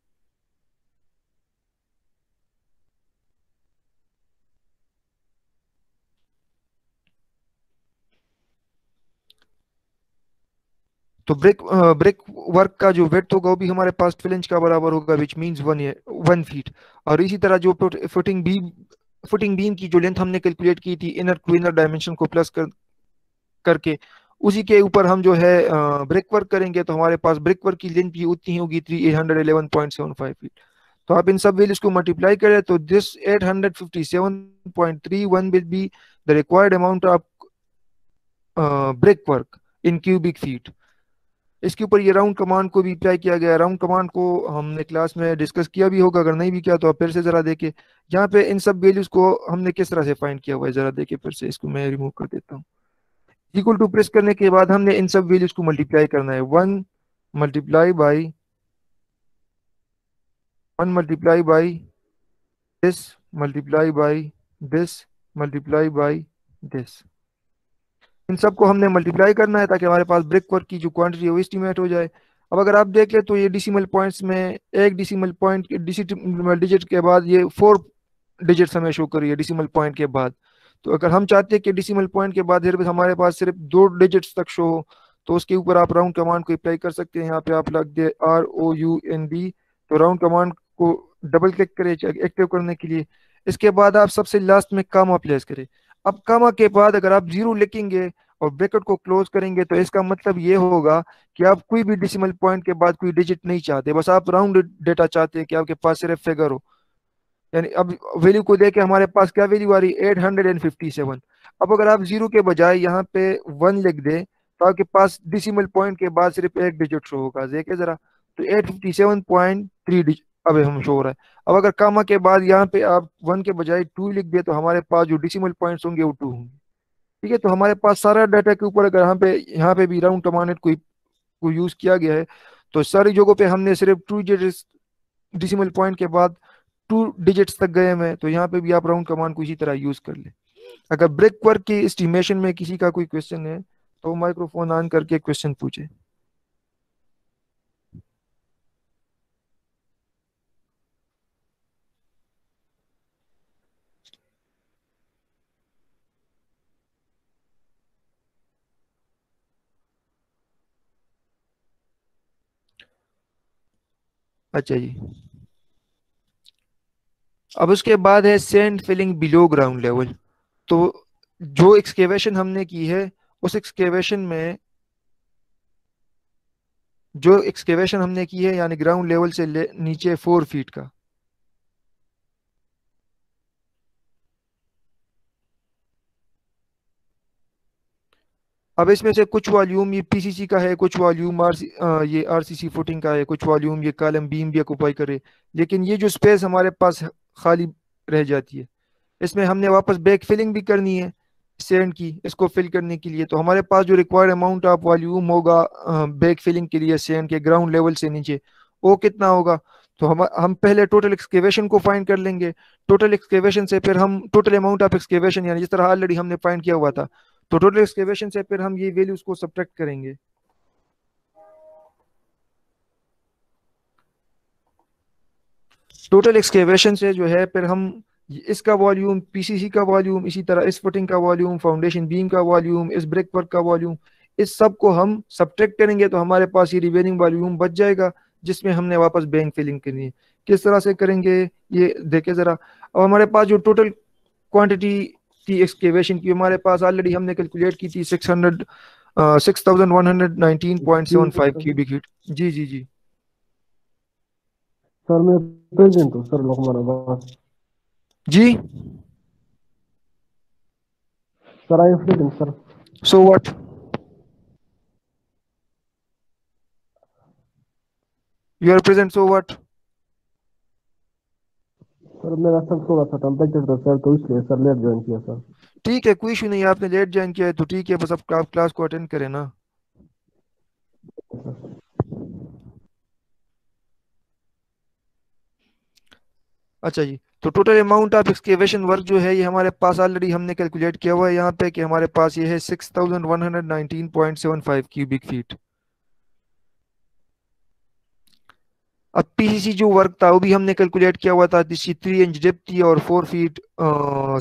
तो ब्रेक ब्रेक वर्क का जो वेट होगा, वो भी हमारे पास ट्वेल्व इंच का बराबर होगा which means one one feet और इसी तरह जो फुटिंग बीम फुटिंग बीम की जो लेंथ हमने कैलकुलेट की थी इनर टू इनर डायमेंशन को प्लस कर, करके उसी के ऊपर हम जो है ब्रेक वर्क करेंगे तो हमारे पास ब्रेक वर्क की लेंथ भी उतनी होगी three eight hundred eleven point seven five feet तो आप इन सब वैल्यूज़ को मल्टीप्लाई करें तो this eight hundred fifty seven point three one will be the required amount of brick work in cubic feet इसके ऊपर ये राउंड कमांड को भी अप्लाई किया गया। राउंड कमांड को हमने क्लास में डिस्कस किया भी होगा, अगर नहीं भी किया तो आप फिर से जरा देखे यहाँ पे इन सब वैल्यूज़ को हमने किस तरह से फाइंड किया हुआ है, जरा देखे फिर से इसको मैं रिमूव कर देता हूँ। इक्वल टू प्रेस करने के बाद हमने इन सब वैल्यूज़ को मल्टीप्लाई करना है। One multiply by one multiply by this multiply by this multiply by this इन सबको हमने मल्टीप्लाई करना है ताकि हमारे पास ब्रेक वर्क की जो क्वांटिटी है वो एस्टिमेट हो जाए। अब अगर आप देख ले तो ये डिसिमल पॉइंट्स में एक डिसिमल पॉइंट डिजिट के बाद ये फोर डिजिट्स हमें शो कर है डिसिमल पॉइंट के बाद। तो अगर हम चाहते हैं कि डिसिमल पॉइंट के बाद हमारे पास सिर्फ़ दो डिजिट्स तक शो हो तो उसके ऊपर आप राउंड कमांड को अप्लाई कर सकते हैं। यहाँ पे आप लग दे R O U N B तो राउंड कमांड को डबल क्लिक करें एक्टिव करने के लिए। इसके बाद आप सबसे लास्ट में कामा प्लेस करें। अब कामा के बाद अगर आप ज़ीरो लिखेंगे और ब्रैकेट को क्लोज करेंगे तो इसका मतलब ये होगा कि आप कोई भी डिसिमल पॉइंट के बाद कोई डिजिट नहीं चाहते। बस आप राउंड डेटा चाहते हैं कि आपके पास सिर्फ़ फिगर हो। यानी अब वैल्यू को देखे, हमारे पास क्या वैल्यू आ रही है? Eight hundred and fifty seven अब अगर आप ज़ीरो के बजाय यहाँ पे वन लिख दे तो आपके पास डिसिमल पॉइंट के बाद सिर्फ़ एक डिजिट शो होगा। देखे जरा तो eight fifty seven point three अब, हम शो हो रहा है। अब अगर कामा के बाद यहाँ पे आप वन के बजाय टू लिख दे तो हमारे पास जो डिसिमल पॉइंट्स होंगे, वो टू होंगे। ठीक है तो हमारे पास सारा डाटा के ऊपर अगर यहाँ पे यहाँ पे भी राउंड कमांड कोई को यूज़ किया गया है तो सारी जगहों पे हमने सिर्फ़ टू डिजिट्स डिसिमल पॉइंट के बाद टू डिजिट्स तक गए हैं तो यहाँ पे भी आप राउंड कमांड को इसी तरह यूज़ कर ले। अगर ब्रेक वर्क की एस्टिमेशन में किसी का कोई क्वेश्चन है तो माइक्रोफोन ऑन करके क्वेश्चन पूछे। अच्छा जी। अब उसके बाद है sand filling below ground level तो जो एक्सकेवेशन हमने की है उस एक्सकेवेशन में जो एक्सकेवेशन हमने की है यानी ग्राउंड लेवल से ले, नीचे फोर फीट का। अब इसमें से कुछ वॉल्यूम ये पीसीसी का है कुछ वॉल्यूम आर ये आरसीसी फुटिंग का है कुछ वॉल्यूम ये कॉलम बीम भी ऑक्यूपाई करे। लेकिन ये जो स्पेस हमारे पास खाली रह जाती है। इसमें हमने वापस बैक फिलिंग भी करनी है सेंड की, इसको फिल करने के लिए। तो हमारे पास जो रिक्वायर्ड अमाउंट ऑफ़ वॉल्यूम होगा बैक फिलिंग के लिए सेंड के ग्राउंड लेवल से नीचे, वो कितना होगा? तो हम हम पहले टोटल एक्सकेवेशन को फाइंड कर लेंगे। टोटल एक्सकेवेशन से फिर हम टोटल अमाउंट ऑफ़ एक्सकेवेशन यानी जिस तरह ऑलरेडी हमने फाइंड किया हुआ था तो टोटल एक्सकेवेशन से फिर हम ये वैल्यूज़ को सब्ट्रैक्ट करेंगे। टोटल एक्सकेवेशन से जो है, फिर हम इसका वॉल्यूम पीसीसी का वॉल्यूम इसी तरह इस फुटिंग का वॉल्यूम फाउंडेशन बीम का वॉल्यूम इस ब्रेक वर्क का वॉल्यूम इस सबको हम सब्ट्रैक्ट करेंगे तो हमारे पास ये रिवेनिंग वॉल्यूम बच जाएगा, जिसमें हमने वापस बैंक फिलिंग करनी है। किस तरह से करेंगे, ये देखे जरा। अब हमारे पास जो टोटल क्वांटिटी थी एक्सकेवेशन की, हमारे पास ऑलरेडी हमने कैलकुलेट की थी six hundred six thousand one hundred nineteen point seven five cubic feet जी जी जी। सर मैं प्रेजेंट हूँ सर लोकमानाबाद जी। Sir I am present sir. So what you are present so what sir मेरा सर थोड़ा सा टेम्परेचर था सर तो इसलिए सर लेट ज्वाइन किया सर। ठीक है कोई इशू नहीं आपने लेट ज्वाइन किया है तो ठीक है बस आप क्लास को अटेंड करें ना। अच्छा जी तो total amount of excavation work जो है, ये हमारे पास ऑलरेडी हमने कैलकुलेट किया हुआ है यहाँ पे कि हमारे पास ये है six thousand one hundred nineteen point seven five cubic feet अब पीसीसी जो वर्क था, वो भी हमने कैलकुलेट किया हुआ था, जिसकी थ्री इंच डेप थी और फोर फीट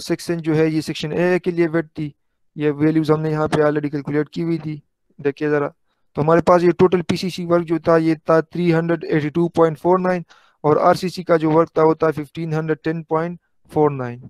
सिक्स इंच जो है, ये सेक्शन ए के लिए वेट थी। ये वैल्यूज़ हमने यहाँ पे ऑलरेडी कैलकुलेट की हुई थी। देखिए ज़रा तो हमारे पास ये टोटल पीसीसी वर्क जो था, ये था 382.49 और आरसीसी का जो वर्क था, वो था 1510.49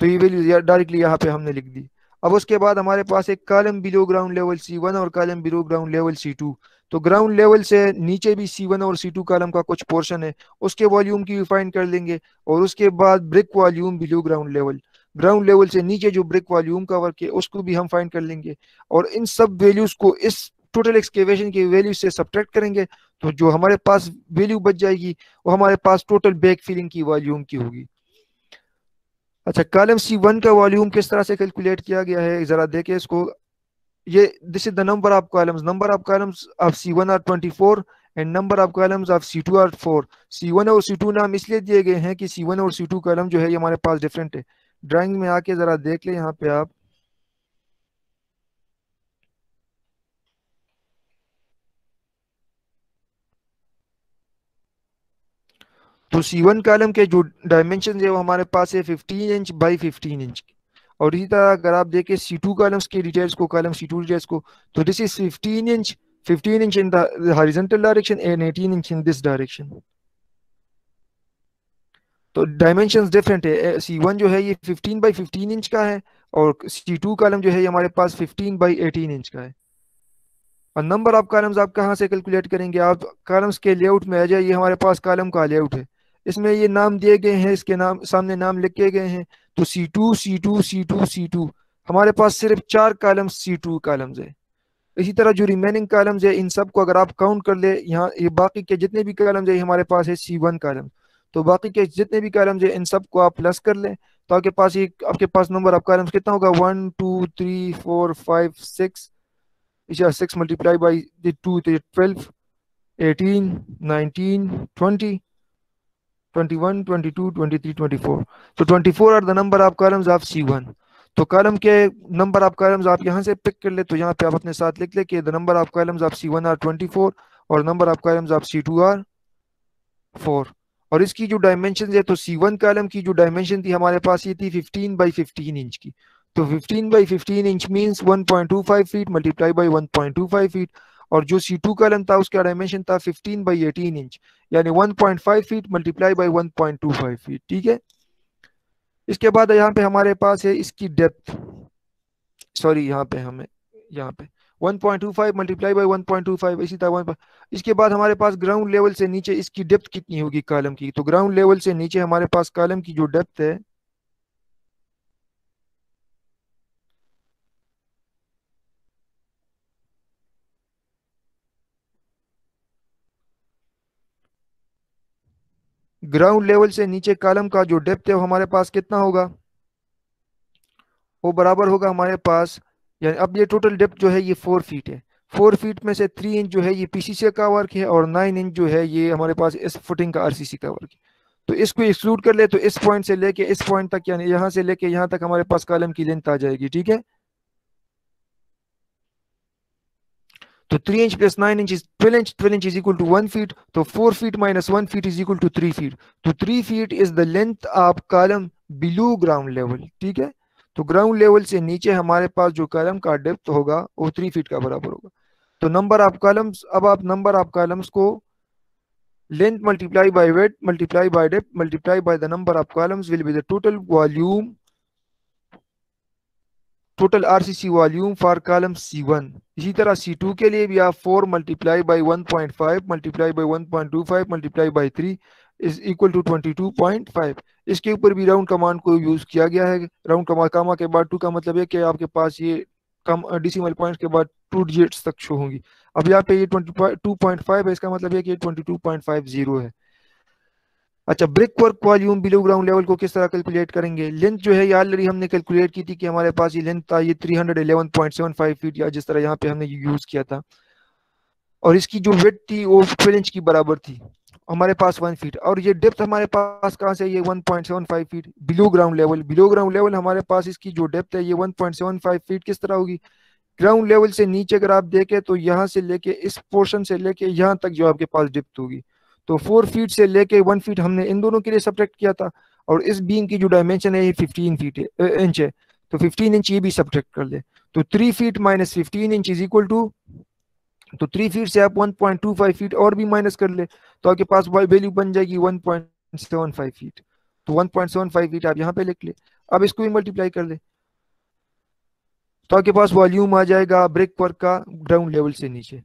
तो ये वैल्यू डायरेक्टली यहाँ पे हमने लिख दी। अब उसके बाद हमारे पास एक column below ground level C one और column below ground level C two तो ग्राउंड लेवल से नीचे भी सी वन और सी टू कॉलम का कुछ पोर्शन है, उसके वॉल्यूम की भी फाइंड कर लेंगे और उसके बाद brick volume below ground level ground level से नीचे जो ब्रिक वॉल्यूम का वर्क है उसको भी हम फाइंड कर लेंगे और इन सब वैल्यूज़ को इस टोटल एक्सकेवेशन की वैल्यू से सब्ट्रैक्ट करेंगे तो जो हमारे पास वैल्यू बच जाएगी, वो हमारे पास टोटल बैक फिलिंग की वॉल्यूम की होगी। अच्छा कॉलम सी वन का वॉल्यूम किस तरह से कैलकुलेट किया गया है? जरा देखें इसको। ये this is the number of columns number of columns of C one are twenty four and number of columns of C two are four C one और सी टू नाम इसलिए दिए गए हैं कि सी वन और सी टू कॉलम जो है, ये हमारे पास डिफरेंट है। ड्राइंग में आके जरा देख ले यहाँ पे आप। तो सी वन कॉलम के जो डायमेंशन है, वो हमारे पास है 15 इंच बाई 15 इंच और इसी तरह अगर आप देखें सी टू कॉलम्स के डिटेल्स को कॉलम सी टू डिटेल्स को तो this is 15 inch 15 inch in horizontal direction and 18 inch in this direction तो डायमेंशंस डिफरेंट है। सी वन जो है, ये 15 बाई 15 इंच का है और सी टू कॉलम जो है, ये हमारे पास 15 बाई 18 इंच का है। और नंबर ऑफ़ कॉलम्स आप कहाँ से कैलकुलेट करेंगे? आप कॉलम्स के लेआउट में आ जाइए, हमारे पास कॉलम का लेआउट है। इसमें ये नाम दिए गए हैं, इसके नाम, सामने नाम लिखे गए हैं। तो C two C two C two C two हमारे पास सिर्फ़ चार कॉलम्स सी टू कॉलम्स है। इसी तरह जो रिमेनिंग कॉलम्स है, इन सबको अगर आप काउंट कर ले, यहाँ ये बाकी के जितने भी कॉलम्स है हमारे पास है सी वन कॉलम तो बाकी के जितने भी कॉलम्स है, इन सबको आप प्लस कर लें तो आपके पास एक आपके पास नंबर ऑफ़ कॉलम्स कितना होगा? One two three four five six six multiply by two twelve eighteen nineteen twenty 21, 22, 23, 24. So 24 are the number of columns of C1. तो कॉलम के नंबर ऑफ़ कॉलम्स आप यहाँ से पिक कर ले तो यहाँ पे आप अपने साथ लिख ले कि the number of columns of are twenty four और number of columns of are और इसकी जो डायमेंशन है तो सी वन कॉलम की जो डायमेंशन थी हमारे पास ये थी फिफ्टीन बाई फिफ्टीन इंच की तो fifteen by fifteen inch two five feet multiply by one point two five feet और जो सी टू कॉलम था, उसका डायमेंशन था 15 बाई 18 इंच यानी 1.5 फीट मल्टीप्लाई बाई 1.25 फीट ठीक है? इसके बाद यहाँ पे हमारे पास है इसकी डेप्थ सॉरी यहाँ पे हमें, यहाँ पे। 1.25 मल्टीप्लाई बाई 1.25 इसी तरह इसके बाद हमारे पास ग्राउंड लेवल से नीचे इसकी डेप्थ कितनी होगी कॉलम की? तो ग्राउंड लेवल से नीचे हमारे पास कॉलम की जो डेप्थ है ग्राउंड लेवल से नीचे कॉलम का जो डेप्थ है वो हमारे पास कितना होगा? वो बराबर होगा हमारे पास, यानी अब ये टोटल डेप्थ जो है ये फोर फीट है। फोर फीट में से थ्री इंच जो है ये पीसीसी का वर्क है और नाइन इंच जो है ये हमारे पास इस फुटिंग का आरसीसी का वर्क है। तो इसको एक्सक्लूड कर ले तो इस पॉइंट से लेके इस पॉइंट तक, यानी यहाँ से लेके यहाँ तक हमारे पास कॉलम की लेंथ आ जाएगी, ठीक है? तो three inch plus nine inch twelve inch twelve inch is equal to one feet तो four feet minus one feet is equal to three feet तो three feet is the length of column below ground level ठीक है? तो ग्राउंड लेवल से नीचे हमारे पास जो कॉलम का डेप्थ होगा, वो थ्री फीट का बराबर होगा। तो नंबर ऑफ़ कॉलम्स अब आप नंबर ऑफ़ कॉलम्स को length multiply by width multiply by depth multiply by the number of columns will be the total volume total RCC volume for column C1 इसी तरह C2 के लिए भी आप 4 multiply by 1.5 multiply by 1.25 multiply by 3 is equal to 22.5 इसके ऊपर भी राउंड कमांड को यूज़ किया गया है। राउंड कमा कामा के बाद टू का मतलब है कि आपके पास ये कम डिसिमल पॉइंट्स के बाद टू डिजिट्स तक शो होंगी। अब यहाँ पे ये 22.5 है, इसका मतलब है कि 22.50 है। अच्छा brick work volume below ground level को किस तरह कैलकुलेट करेंगे? लेंथ जो है, ये ऑलरेडी हमने कैलकुलेट की थी कि हमारे पास ये लेंथ था, ये 311.75 फीट या जिस तरह यहाँ पे हमने यूज़ किया था। और इसकी जो वेट थी, वो 12 इंच की बराबर थी। हमारे पास वन फीट और ये डेप्थ हमारे पास कहाँ से ये 1.75 feet below ground level below ground level हमारे पास इसकी जो डेप्थ है, ये 1.75 फीट किस तरह होगी? ग्राउंड लेवल से नीचे अगर आप देखें तो यहाँ से लेके इस पोर्शन से लेके यहाँ तक जो आपके पास डेप्थ होगी। तो फोर फीट से लेके वन फीट हमने इन दोनों के लिए सब्ट्रैक्ट किया था और इस बीम की जो डायमेंशन है ये फिफ्टीन फीट इंच है। तो फिफ्टीन इंच ये भी सब्ट्रैक्ट कर ले। तो three feet minus fifteen inch is equal to तो थ्री फीट से आप 1.25 फीट और भी माइनस कर ले तो आपके पास वैल्यू बन जाएगी 1.75 फीट तो 1.75 फीट आप यहाँ पे लिख ले। अब इसको भी मल्टीप्लाई कर ले। तो आपके पास वॉल्यूम आ जाएगा ब्रिक वर्क का ग्राउंड लेवल से नीचे।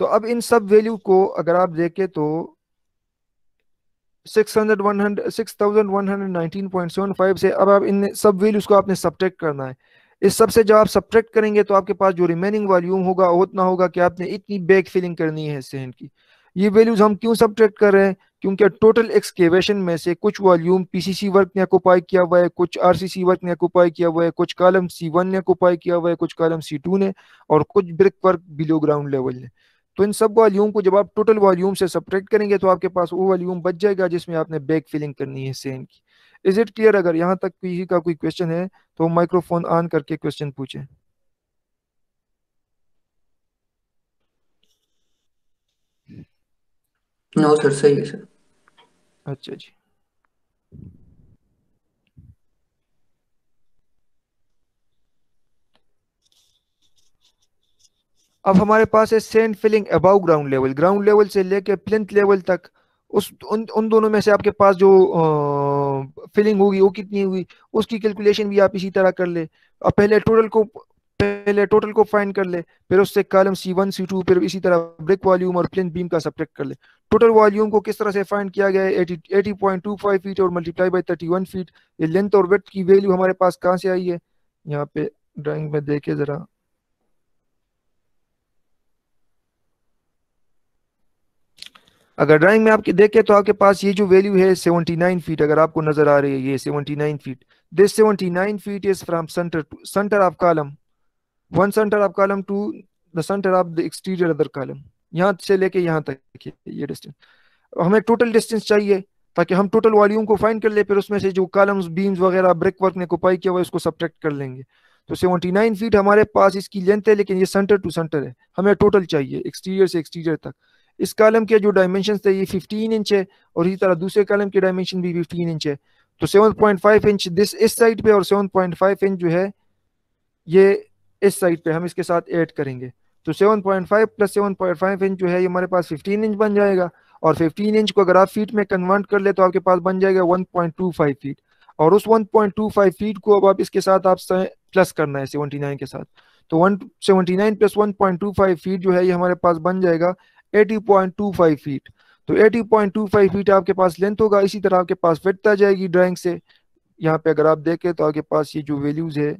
तो अब इन सब वैल्यू को अगर आप देखें तो 6119.75 से अब आप इन सब वैल्यूज़ को आपने सब्ट्रैक्ट करना है। इस सबसे जब आप सब्ट्रैक्ट करेंगे तो आपके पास जो रिमेनिंग वॉल्यूम होगा उतना होगा कि आपने इतनी बैक फिलिंग करनी है सेंड की। ये वैल्यूज़ हम क्यों सब्ट्रैक्ट कर रहे हैं? क्योंकि टोटल एक्सकेवेशन में से कुछ वॉल्यूम पीसीसी वर्क ने ऑक्यूपाई किया हुआ है, कुछ आरसीसी वर्क ने ऑक्यूपाई किया हुआ है, कुछ कॉलम सी वन ने ऑक्यूपाई किया हुआ है, कुछ कॉलम सी टू ने, और कुछ brick work below ground level ने। तो इन सब वॉल्यूम को जब आप टोटल वॉल्यूम से सपरेट करेंगे तो आपके पास वो वॉल्यूम बच जाएगा जिसमें आपने बैक फिलिंग करनी है सेम की। इज़ इट क्लियर अगर यहाँ तक किसी का कोई क्वेश्चन है तो माइक्रोफोन ऑन करके क्वेश्चन पूछे। नो सर सही है सर अच्छा जी। अब हमारे पास है sand filling above ground level ground level से लेके प्लिंथ लेवल तक, उस, उन उन दोनों में से आपके पास जो फिलिंग होगी, वो कितनी हुई उसकी कैलकुलेशन भी आप इसी तरह कर ले। अब पहले टोटल को, पहले टोटल को फाइंड कर ले, फिर उससे column C one C two फिर इसी तरह ब्रिक वॉल्यूम और प्लिंथ बीम का सब्ट्रैक्ट कर ले। टोटल वॉल्यूम को किस तरह से फाइंड किया गया है? Eight point two five feet और मल्टीप्लाई थर्टी वन फीट ये लेंथ और वेथ की वैल्यू हमारे पास कहाँ से आई है? यहाँ पे ड्राइंग में देखे जरा। अगर ड्राइंग में आपके देखें तो आपके पास ये जो वैल्यू है 79 फीट अगर आपको नज़र आ रही है, ये 79 feet this 79 feet is from centre to centre of column one centre of column two the centre of the exterior other column यहाँ से लेके यहाँ तक ये डिस्टेंस हमें टोटल डिस्टेंस चाहिए ताकि हम टोटल वॉल्यूम को फाइंड कर ले, फिर उसमें से जो कॉलम्स बीम्स वगैरह ब्रिक वर्क ने कोपाई किया हुआ उसको सब्ट्रैक्ट कर लेंगे. तो 79 फीट हमारे पास इसकी लेंथ है, लेकिन ये सेंटर टू सेंटर है. हमें टोटल चाहिए एक्सटीरियर से एक्सटीरियर तक. इस कॉलम के जो डायमेंशन थे, ये 15 इंच है, और इसी तरह दूसरे कॉलम के डायमेंशन भी 15 इंच है। तो 7.5 इंच दिस इस साइड पे और 7.5 इंच जो है, ये इस साइड पे हम इसके साथ ऐड करेंगे। तो 7.5 प्लस 7.5 इंच जो है, ये हमारे पास 15 इंच बन जाएगा, और 15 इंच को अगर आप फीट में कन्वर्ट कर ले तो आपके पास बन जाएगा 1.25 फीट और उस 1.25 फीट को अब आप इसके साथ आप प्लस करना है 79 के साथ। तो 179 प्लस 1.25 फीट जो है, ये हमारे पास बन जाएगा 80.25 फीट तो 80.25 फीट आपके पास लेंथ होगा, इसी तरह आपके पास विड्थ आ जाएगी ड्राइंग से। यहाँ पे अगर आप देखें तो आपके पास ये जो वैल्यूज़ है,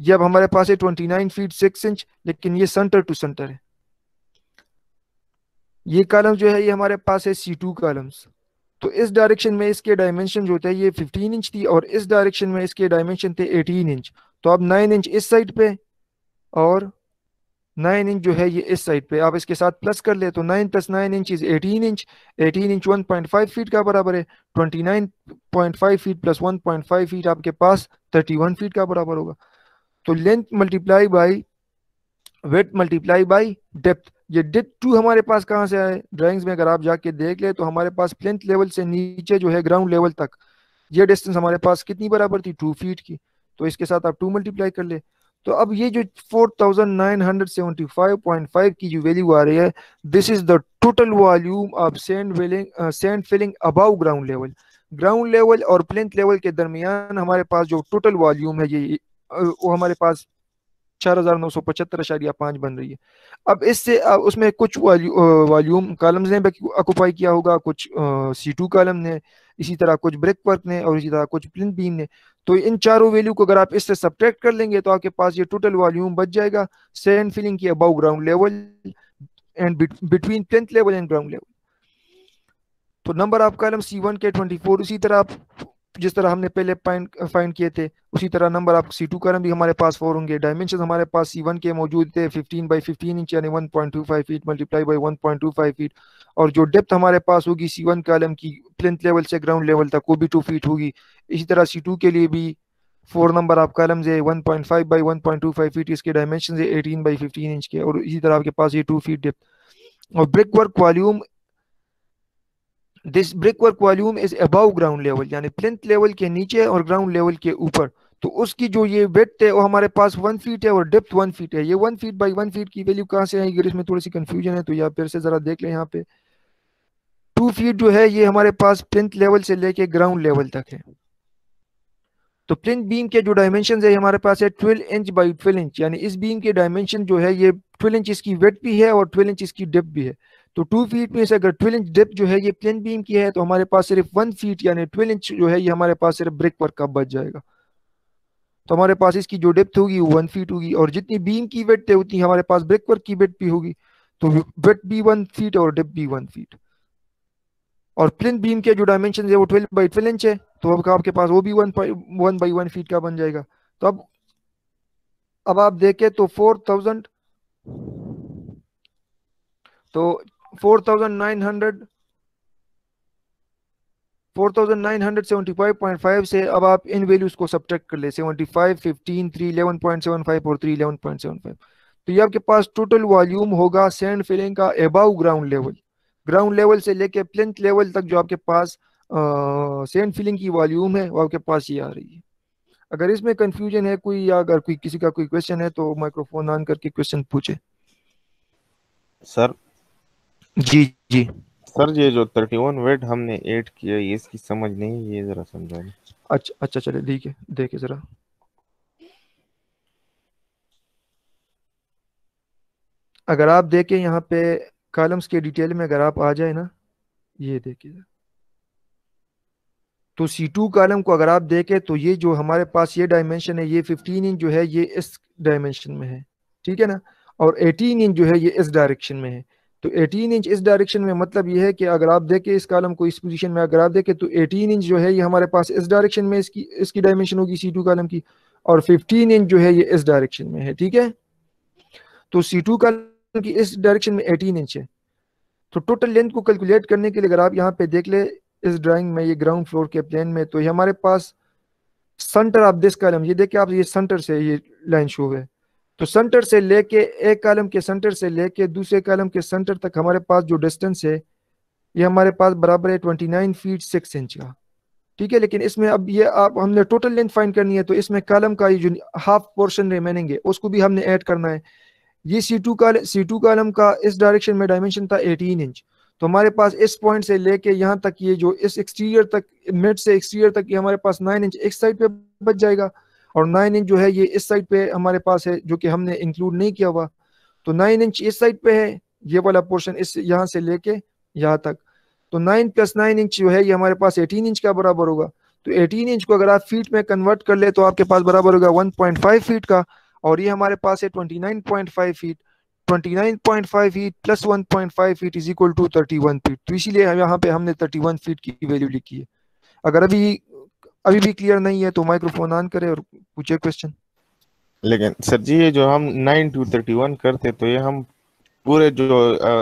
ये अब हमारे पास है 29 फीट 6 इंच लेकिन ये सेंटर टू सेंटर है। ये कॉलम जो है, ये हमारे पास है सी टू कॉलम्स तो इस डायरेक्शन में इसके डायमेंशन जो हैं ये 15 इंच थी और इस डायरेक्शन में इसके डायमेंशन थे 18 इंच तो अब 9 इंच इस साइड पे और नाइन इंच जो है ये इस साइड पे, आप इसके साथ प्लस कर ले तो nine plus nine inch is eighteen inch eighteen inch one point five feet का बराबर है twenty nine point five feet plus one point five feet आपके पास थर्टी वन फीट का बराबर होगा। तो length multiply by width multiply by depth ये डेप्थ टू हमारे पास कहाँ से आए? ड्राइंग्स में अगर आप जाके देख ले तो हमारे पास प्लेंथ लेवल से नीचे जो है ग्राउंड लेवल तक, ये डिस्टेंस हमारे पास कितनी बराबर थी? टू फीट की। तो इसके साथ आप टू मल्टीप्लाई कर ले। तो अब ये जो 4975.5 की जो वैल्यू आ रही है this is the total volume of sand filling sand filling above ground level ground level और प्लेंथ लेवल के दरमियान हमारे पास जो टोटल वॉल्यूम है, ये वो हमारे पास चार हज़ार नौ सौ बन रही है। अब इससे उसमें कुछ वॉल्यूम कॉलम्स ने ऑक्यूपाई किया होगा, कुछ सी टू कॉलम ने, इसी तरह कुछ ब्रेक वर्क ने और इसी तरह कुछ प्लिंथ बीम ने। तो इन चारों वैल्यू को अगर आप इससे सब्ट्रैक्ट कर लेंगे तो आपके पास ये टोटल वॉल्यूम बच जाएगा सैंड फिलिंग की above ground level and between plinth level and ground level तो number of column C one के ट्वेंटी फोर इसी तरह आप जिस तरह हमने पहले फाइंड किए थे, उसी तरह number of C two column भी हमारे पास फोर होंगे। डायमेंशन हमारे पास सी वन के मौजूद थे फिफ्टीन बाई फिफ्टीन इंच यानी one point two five feet multiply by one point two five feet और जो डेप्थ हमारे पास होगी सी वन कॉलम की प्लेंथ लेवल से ग्राउंड लेवल तक, वो भी टू फीट होगी। इसी तरह सी टू के लिए भी फोर नंबर ऑफ़ कॉलम्स है 1.5 बाई 1.25 फीट इसके डायमेंशन है 18 बाई 15 इंच के, और इसी तरह आपके पास ये टू फीट डेप्थ और brick work volume this brick work volume is above ground level यानी प्लेंथ लेवल के नीचे और ग्राउंड लेवल के ऊपर। तो उसकी जो ये वेट है, वो हमारे पास वन फीट है और डेप्थ वन फीट है। ये one feet by one feet की वैल्यू कहाँ से आएगी? इसमें थोड़ी सी कंफ्यूजन है तो या फिर से जरा देख लें यहाँ पे। टू फीट जो है, ये हमारे पास प्लेंथ लेवल से लेके ग्राउंड लेवल तक है। तो प्लिंथ बीम के जो डायमेंशन है हमारे पास है 12 इंच बाई 12 इंच यानी इस बीम के डायमेंशन जो है, ये 12 इंच इसकी वेट भी है और 12 इंच इसकी डेप्थ भी है। तो टू फीट में से अगर 12 इंच डेप्थ जो है ये प्लेन बीम की है तो हमारे पास सिर्फ़ वन फीट यानी 12 इंच जो है ये हमारे पास सिर्फ़ ब्रिक वर्क का बच जाएगा। तो हमारे पास इसकी जो डेप्थ होगी वो वन फीट होगी और जितनी बीम की वेट है उतनी हमारे पास ब्रिक वर्क की वेट भी होगी। तो वेट भी वन फीट और डेप्थ भी वन फीट और प्लिन बीम के जो डायमेंशन है वो ट्वेल्व बाई ट्वेल्व इंच है तो अब आपके पास वो भी one one by one feet का बन जाएगा। तो अब अब आप देखें तो फोर थाउज़ेंड तो four thousand nine hundred, four thousand nine hundred seventy five point five से अब आप इन वैल्यूज़ को सब्ट्रैक्ट कर ले, seventy five, fifteen, three, eleven point seven five और three, eleven point seven five. तो ये आपके पास टोटल वॉल्यूम होगा सैंड फिलिंग का above ground level ground level से लेके प्लेंथ लेवल तक जो आपके पास सेंड फिलिंग की वॉल्यूम है, वो आपके पास ये आ रही है। अगर इसमें कंफ्यूजन है, कोई या अगर कोई किसी का कोई क्वेश्चन है तो माइक्रोफोन ऑन करके क्वेश्चन पूछे। सर जी जी। सर ये जो थर्टी वन वेट हमने ऐड किया ये इसकी समझ नहीं ये जरा समझा अच्छा अच्छा चले ठीक है देखे जरा। अगर आप देखें यहाँ पे कॉलम्स के डिटेल में अगर आप आ जाए ना ये देखिए तो सी टू कॉलम को अगर आप देखें तो ये जो हमारे पास ये डायमेंशन है ये 15 इंच जो है ये इस डायमेंशन में है ठीक है ना? और 18 इंच जो है ये इस डायरेक्शन में है। तो 18 इंच इस डायरेक्शन में मतलब ये है कि अगर आप देखें इस कॉलम को, इस पोजीशन में अगर आप देखें तो 18 इंच जो है ये हमारे पास इस डायरेक्शन में इसकी इसकी डायमेंशन होगी सी टू कॉलम की। और 15 इंच जो है ये इस डायरेक्शन में है, ठीक है? तो सी टू कॉलम की इस डायरेक्शन में 18 इंच है। तो टोटल लेंथ को कैलकुलेट करने के लिए अगर आप यहाँ पे देख ले, इस ड्राइंग में, ये ग्राउंड फ्लोर के प्लेन में तो ये हमारे पास सेंटर ऑफ़ दिस कॉलम ये देखिए आप, ये सेंटर से ये लाइन शो है। तो सेंटर से लेके एक कॉलम के सेंटर से लेके दूसरे कॉलम के सेंटर तक हमारे पास जो डिस्टेंस है, ये हमारे पास बराबर है twenty nine feet six inch का। ठीक है, लेकिन इसमें अब ये आप, हमने टोटल लेंथ फाइंड करनी है तो इसमें कॉलम का ये जो हाफ़ पोर्शन रिमेनिंग है, उसको भी हमने ऐड करना है। ये सी टू का सी टू कॉलम का इस डायरेक्शन में डायमेंशन था 18 इंच तो हमारे पास इस पॉइंट से लेके यहाँ तक ये जो इस एक्सटीरियर तक मिड से एक्सटीरियर तक ये हमारे पास नाइन इंच एक साइड पे बच जाएगा। और 9 इंच जो है ये इस साइड पे हमारे पास है, जो कि हमने इंक्लूड नहीं किया हुआ। तो 9 इंच इस साइड पे है, ये वाला पोर्शन इस यहाँ से लेके यहाँ तक। तो 9 प्लस नाइन इंच जो है, ये हमारे पास 18 इंच का बराबर होगा। तो 18 इंच को अगर आप फीट में कन्वर्ट कर ले तो आपके पास बराबर होगा 1.5 फीट का, और ये हमारे पास है 29.5 feet 29.5 feet plus 1.5 feet is equal to 31 feet तो इसीलिए यहाँ पे हमने 31 फीट की वैल्यू लिखी है। अगर अभी अभी भी क्लियर नहीं है तो माइक्रोफोन ऑन करें और पूछे क्वेश्चन लेकिन सर जी ये जो हम 9 टू 31 करते तो ये हम पूरे जो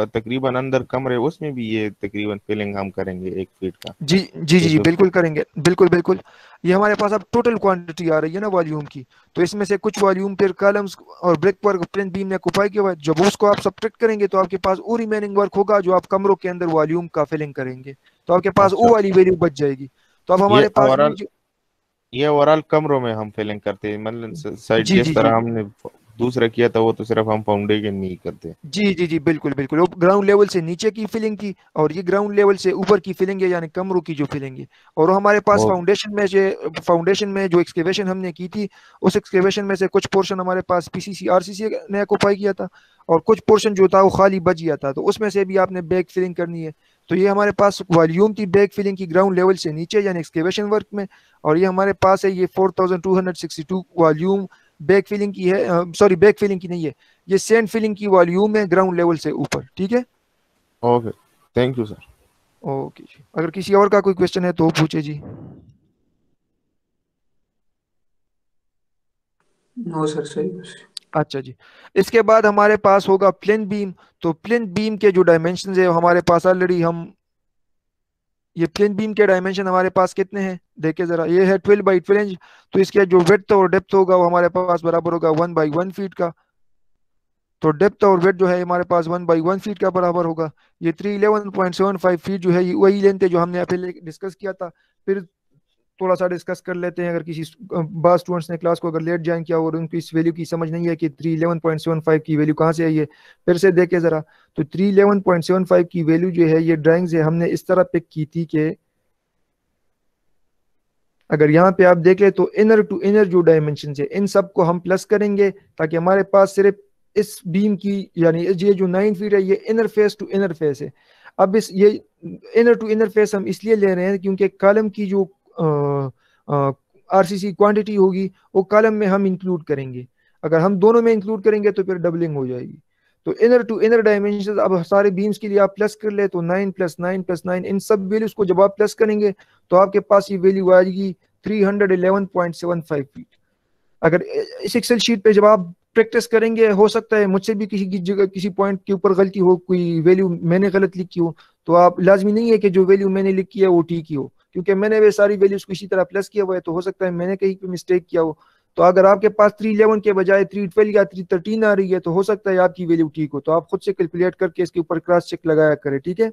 तकरीबन अंदर कमरे उसमें भी ये तकरीबन फिलिंग हम करेंगे एक फीट का। जी जी जी जी बिल्कुल करेंगे बिल्कुल बिल्कुल। ये हमारे पास अब टोटल क्वांटिटी आ रही है ना वॉल्यूम की तो इसमें से कुछ वॉल्यूम फिर कॉलम्स और ब्रेक वर्क प्रिंट बीम ने कुपाई के बाद जब उसको आप सब्ट्रैक्ट करेंगे तो आपके पास वो रिमेनिंग वर्क होगा जो आप कमरों के अंदर वॉल्यूम का फिलिंग करेंगे। तो आपके पास वो वाली वैल्यू बच जाएगी। तो अब हमारे पास ये ओवरऑल कमरों में हम फिलिंग करते हैं। मतलब साइड जिस तरह हमने दूसरा किया था वो तो सिर्फ़ हम फाउंडेशन में ही करते हैं। जी जी जी बिल्कुल बिल्कुल। ग्राउंड लेवल से नीचे की फिलिंग की और ये ग्राउंड लेवल से ऊपर की फिलिंग है यानी कमरों की जो फिलिंग है। और हमारे पास फाउंडेशन में जो फाउंडेशन में जो एक्सकेवेशन हमने की थी उस एक्सकेवेशन में से कुछ पोर्शन हमारे पास पीसीसी आरसीसी ने ऑक्यूपाई किया था और कुछ पोर्शन जो था वो खाली बच गया था। तो उसमें से भी आपने बैक फिलिंग करनी है। तो ये हमारे पास वॉल्यूम थी बैक फिलिंग की ग्राउंड लेवल से नीचे यानी एक्सकेवेशन वर्क में और ये हमारे पास है ये 4262 वॉल्यूम बैक फिलिंग की है सॉरी बैक फिलिंग की नहीं है ये सेंड फिलिंग की वॉल्यूम है ग्राउंड लेवल से ऊपर ठीक है? Okay thank you sir okay अगर किसी और का कोई क्वेश्चन है तो पूछे जी। नो सर सही अच्छा जी। इसके बाद हमारे पास होगा प्लेन बीम। तो प्लेन बीम के जो डायमेंशन है, हमारे पास ऑलरेडी हम, ये प्लेन बीम के डायमेंशन हमारे पास कितने हैं? देखिए जरा, ये है ट्वेल्व बाई ट्वेल्व इंच तो इसके जो वेथ और डेप्थ होगा, वो हमारे पास बराबर होगा वन बाई वन फीट का। तो डेप्थ और वेथ जो है हमारे पास वन बाई वन फीट का बराबर होगा। ये three eleven point seven five feet जो है, ये वही लेंथ है जो हमने पहले डिस्कस किया था। फिर थोड़ा सा डिस्कस कर लेते हैं, अगर किसी बास स्टूडेंट्स ने क्लास को अगर लेट ज्वाइन किया और उनको इस वैल्यू की समझ नहीं है कि three eleven point seven five की वैल्यू कहाँ से आई है, फिर से देखे ज़रा। तो three eleven point seven five की वैल्यू जो है, ये ड्राइंग से हमने इस तरह पिक की थी कि अगर यहाँ पे आप देखें तो इनर टू इनर जो डायमेंशन है, इन सबको हम प्लस करेंगे ताकि हमारे पास सिर्फ़ इस बीम की, यानी ये जो नाइन फीट है, ये inner face to inner face है। अब इस, ये इनर टू इनर फेस हम इसलिए ले रहे हैं क्योंकि कॉलम की जो आरसीसी क्वांटिटी होगी, वो कॉलम में हम इंक्लूड करेंगे। अगर हम दोनों में इंक्लूड करेंगे तो फिर डबलिंग हो जाएगी। तो इनर टू इनर डायमेंशन अब सारे बीम्स के लिए आप प्लस कर ले तो nine plus nine plus nine इन सब वैल्यूज़ को जब आप प्लस करेंगे तो आपके पास ये वैल्यू आएगी three hundred eleven point seven five feet अगर इस एक्सेल शीट पे जब आप प्रैक्टिस करेंगे, हो सकता है मुझसे भी किसी की जगह, किसी पॉइंट के ऊपर गलती हो, कोई वैल्यू मैंने गलत लिखी हो तो आप, लाजमी नहीं है कि जो वैल्यू मैंने लिखी है वो ठीक ही हो। क्योंकि मैंने वे सारी वैल्यूज़ को इसी तरह प्लस किया हुआ है तो हो सकता है मैंने कहीं पे मिस्टेक किया हो। तो अगर आपके पास थ्री इलेवन के बजाय थ्री ट्वेल्व या थ्री थर्टीन आ रही है तो हो सकता है आपकी वैल्यू ठीक हो। तो आप खुद से कैलकुलेट करके इसके ऊपर क्रॉस चेक लगाया करें, ठीक है?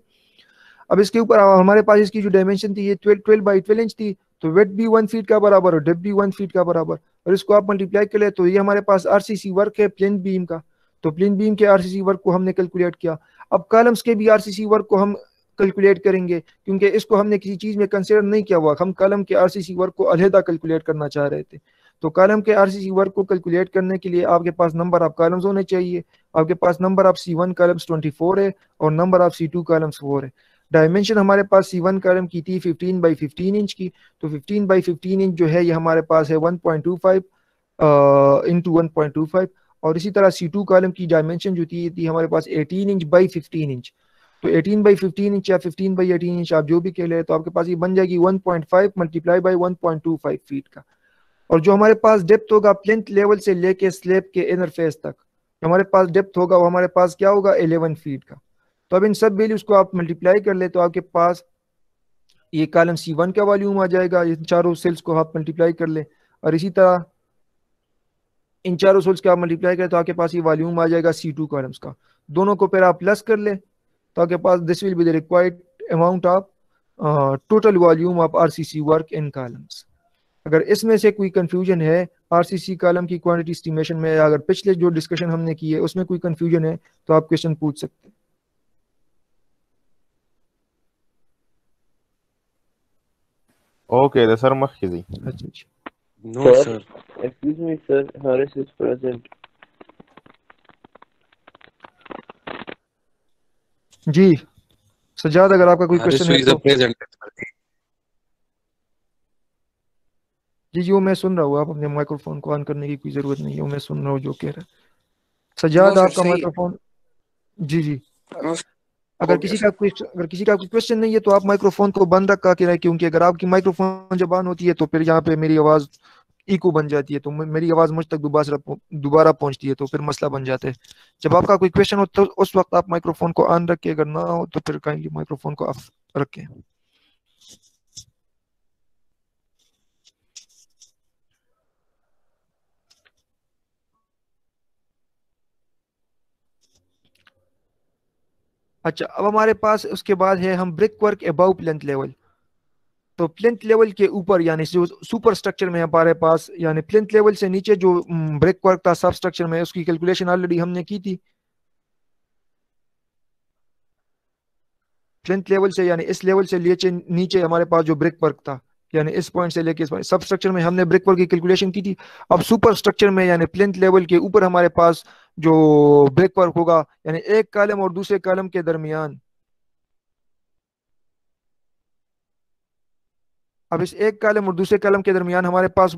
अब इसके ऊपर हमारे पास इसकी जो डायमेंशन थी, ये twelve twelve by twelve inch थी तो वेट भी वन फीट का बराबर और डेप भी वन फीट का बराबर। और इसको आप मल्टीप्लाई कर ले तो ये हमारे पास आरसीसी वर्क है प्लेन बीम का। तो प्लेन बीम के आरसीसी वर्क को हमने कैलकुलेट किया। अब कॉलम्स के भी आरसीसी वर्क को हम कैलकुलेट करेंगे, क्योंकि इसको हमने किसी चीज़ में कंसिडर नहीं किया हुआ। हम कलम के आरसीसी वर्क को अलहदा कैलकुलेट करना चाह रहे थे। तो कॉलम के आरसीसी वर्क को कैलकुलेट करने के लिए आपके पास नंबर ऑफ़ कॉलम्स होने चाहिए। आपके पास number of C one columns twenty four है और number of C two columns four है। डायमेंशन हमारे पास सी वन कॉलम की थी 15 बाई 15 इंच की। तो 15 बाई 15 इंच जो है, ये हमारे पास है 1.25 into one point two five और इसी तरह सी टू कॉलम की डायमेंशन जो थी थी हमारे पास 18 इंच बाई 15 इंच तो 18 बाई 15 इंच या 15 बाई 18 इंच आप जो भी कह ले तो आपके पास ये बन जाएगी 1.5 मल्टीप्लाई बाई 1.25 फीट का। और जो हमारे पास डेप्थ होगा प्लेंथ लेवल से लेके स्लेब के इनर फेस तक हमारे पास डेप्थ होगा, वो हमारे पास क्या होगा? 11 फीट का। तो अब इन सब वैल्यूज़ को आप मल्टीप्लाई कर ले तो आपके पास ये कॉलम सी वन का वॉल्यूम आ जाएगा। इन चारों सेल्स को आप मल्टीप्लाई कर ले, और इसी तरह इन चारों सेल्स को आप मल्टीप्लाई करें तो आपके पास ये वॉल्यूम आ जाएगा सी टू कॉलम्स का। दोनों को फिर आप प्लस कर ले तो आपके पास this will be the required amount of total volume of RCC work in columns अगर इसमें से कोई कंफ्यूजन है आरसीसी कॉलम की क्वांटिटी एस्टिमेशन में अगर पिछले जो डिस्कशन हमने की है उसमें कोई कंफ्यूजन है तो आप क्वेश्चन पूछ सकते हैं Okay, the sir. अच्छा अच्छा No, Sir. sir. Excuse me, sir. Harris is present. जी। सजाद अगर आपका कोई क्वेश्चन है तो. जी जी वो मैं सुन रहा हूँ। आप अपने माइक्रोफोन को ऑन करने की कोई ज़रूरत नहीं है। वो मैं सुन रहा हूँ जो कह रहा है। सजाद आपका माइक्रोफोन जी जी। अगर किसी का कोई अगर किसी का कोई क्वेश्चन नहीं है तो आप माइक्रोफोन को बंद रखा के रहे क्योंकि अगर आपकी माइक्रोफोन जब ऑन होती है तो फिर यहाँ पे मेरी आवाज़ इको बन जाती है तो मेरी आवाज़ मुझ तक दोबारा दोबारा पहुँचती है तो फिर मसला बन जाता है। जब आपका कोई क्वेश्चन हो तो उस वक्त आप माइक्रोफोन को ऑन रखें अगर ना हो तो फिर कहेंगे माइक्रोफोन को ऑफ़ रखें। अच्छा अब हमारे पास उसके बाद है, हम brick work above plinth level तो प्लेंथ लेवल के ऊपर, यानी जो सुपर स्ट्रक्चर में हमारे पास, यानी प्लेंथ लेवल से नीचे जो ब्रेक वर्क था, सब स्ट्रक्चर में, उसकी कैलकुलेशन ऑलरेडी हमने की थी। प्लेंथ लेवल से, यानी इस लेवल से नीचे नीचे हमारे पास जो ब्रेक वर्क था, यानी इस पॉइंट से लेके इस पॉइंट, सब स्ट्रक्चर में हमने ब्रेक वर्क की कैलकुलेशन की थी। अब सुपर स्ट्रक्चर में, यानी प्लेंथ लेवल के ऊपर हमारे पास जो ब्रेक वर्क होगा, यानी एक कॉलम और दूसरे कॉलम के दरमियान अब इस एक कॉलम और दूसरे कॉलम के दरमियान हमारे पास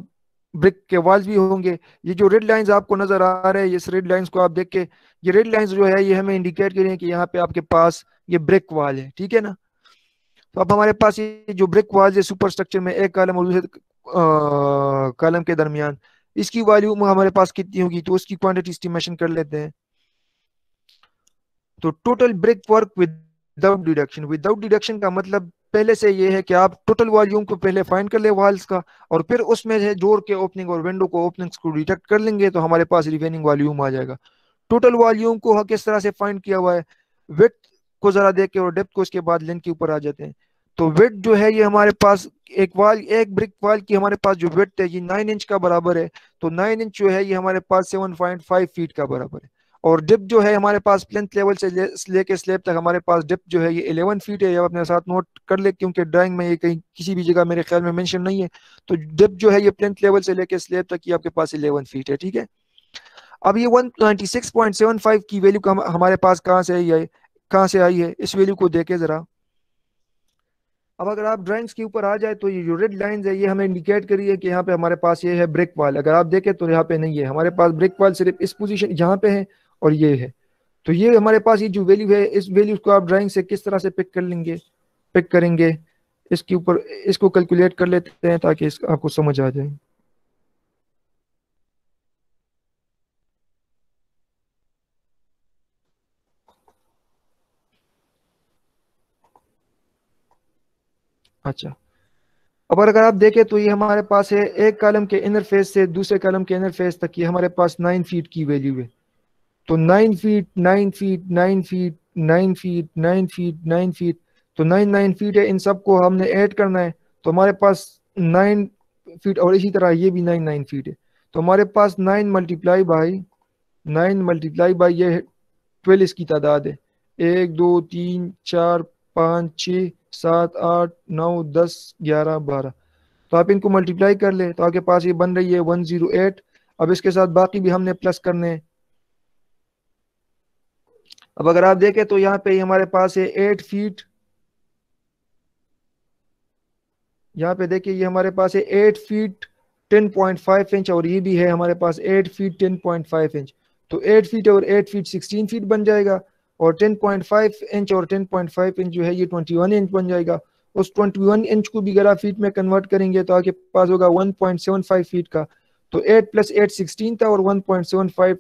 ब्रिक के वॉल्स भी होंगे। ये जो रेड लाइंस आपको नज़र आ रहे हैं, इस रेड लाइंस को आप देख के, ये रेड लाइंस जो है, ये हमें इंडिकेट कर रही है कि यहाँ पे आपके पास ये ब्रिक वॉल है, ठीक है ना? तो अब हमारे पास ये जो ब्रिक वॉल है सुपर स्ट्रक्चर में एक कॉलम और दूसरे कॉलम के दरमियान, इसकी वॉल्यूम हमारे पास कितनी होगी? तो उसकी क्वांटिटी एस्टिमेशन कर लेते हैं। तो total brick work without deduction without deduction का मतलब पहले से ये है कि आप टोटल वॉल्यूम को पहले फाइंड कर ले वाल्स का और फिर उसमें से जोड़ के ओपनिंग और विंडो को ओपनिंग्स को डिटेक्ट कर लेंगे तो हमारे पास रिमेनिंग वॉल्यूम आ जाएगा। टोटल वॉल्यूम को किस तरह से फाइंड किया हुआ है? विथ को जरा देख के और डेप्थ को इसके बाद लेंथ के ऊपर आ जाते हैं। तो विथ जो है ये हमारे पास एक वाल एक ब्रिक वाल की हमारे पास जो विथ है ये नाइन इंच का बराबर है। तो नाइन इंच जो है ये हमारे पास सेवन पॉइंट फाइव फीट का बराबर है। और डिप जो है हमारे पास प्लेंथ लेवल से लेके ले स्लेब तक हमारे पास डिप जो है ये 11 फीट है। ये अपने साथ नोट कर ले, क्योंकि ड्राइंग में ये कहीं किसी भी जगह मेरे ख्याल में मेंशन नहीं है। तो डिप जो है ये प्लेंथ लेवल से लेके स्लेब तक ये आपके पास 11 फीट है, ठीक है? अब ये 196.75 की वैल्यू हमारे पास कहाँ से आई है? कहाँ से आई है? इस वैल्यू को देखे जरा। अब अगर आप ड्राइंग्स के ऊपर आ जाए तो ये जो रेड लाइंस है, ये हमें इंडिकेट करी है कि यहाँ पे हमारे पास ये है ब्रेक वाल अगर आप देखें तो यहाँ पे नहीं है। हमारे पास ब्रेक वाल सिर्फ़ इस पोजीशन यहाँ पे है। और ये है। तो ये हमारे पास ये जो वैल्यू है इस वैल्यू को आप ड्राइंग से किस तरह से पिक कर लेंगे पिक करेंगे इसके ऊपर इसको कैलकुलेट कर लेते हैं ताकि इस, आपको समझ आ जाए। अच्छा। अब अगर आप देखें तो ये हमारे पास है एक कॉलम के इनर फेस से दूसरे कॉलम के इनर फेस तक ये हमारे पास नाइन फीट की वैल्यू है। तो nine feet nine feet nine feet nine feet nine feet nine feet तो नाइन नाइन फीट है, इन सबको हमने ऐड करना है। तो हमारे पास नाइन फीट और इसी तरह ये भी नाइन नाइन फीट है। तो हमारे पास nine multiply by nine multiply by ये ट्वेल्व इसकी तादाद है। एक, दो, तीन, चार, पाँच छ सात, आठ, नौ, दस, ग्यारह, बारह। तो आप इनको मल्टीप्लाई कर ले तो आपके पास ये बन रही है वन ज़ीरो एट अब इसके साथ बाकी भी हमने प्लस करने हैं। अब अगर आप देखें तो यहाँ पे हमारे पास है एट फीट यहाँ पे देखिए, ये हमारे पास है eight feet ten point five inch और ये भी है हमारे पास eight feet ten point five inch तो एट फीट और एट फीट सिक्सटीन फीट बन जाएगा और 10.5 इंच और 10.5 इंच जो है ये 21 इंच बन जाएगा। उस 21 इंच को भी अगर आप फीट में कन्वर्ट करेंगे तो आपके पास होगा 1.75 फीट का। तो 8 प्लस एट सिक्सटीन था और 1.75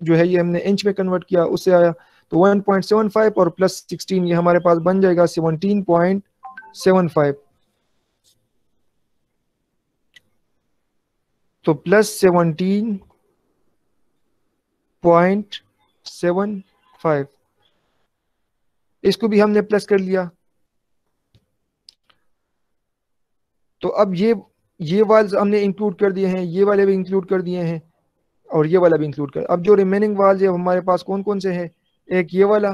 जो है ये हमने इंच में कन्वर्ट किया, उससे आया तो 1.75 और प्लस 16 ये हमारे पास बन जाएगा 17.75 तो plus seventeen point seven five. इसको भी हमने प्लस कर लिया। तो अब ये ये वाल्स हमने इंक्लूड कर दिए हैं, ये वाले भी इंक्लूड कर दिए हैं और ये वाला भी इंक्लूड कर। अब जो रिमेनिंग वाल्स है हमारे पास कौन कौन से हैं? एक ये वाला,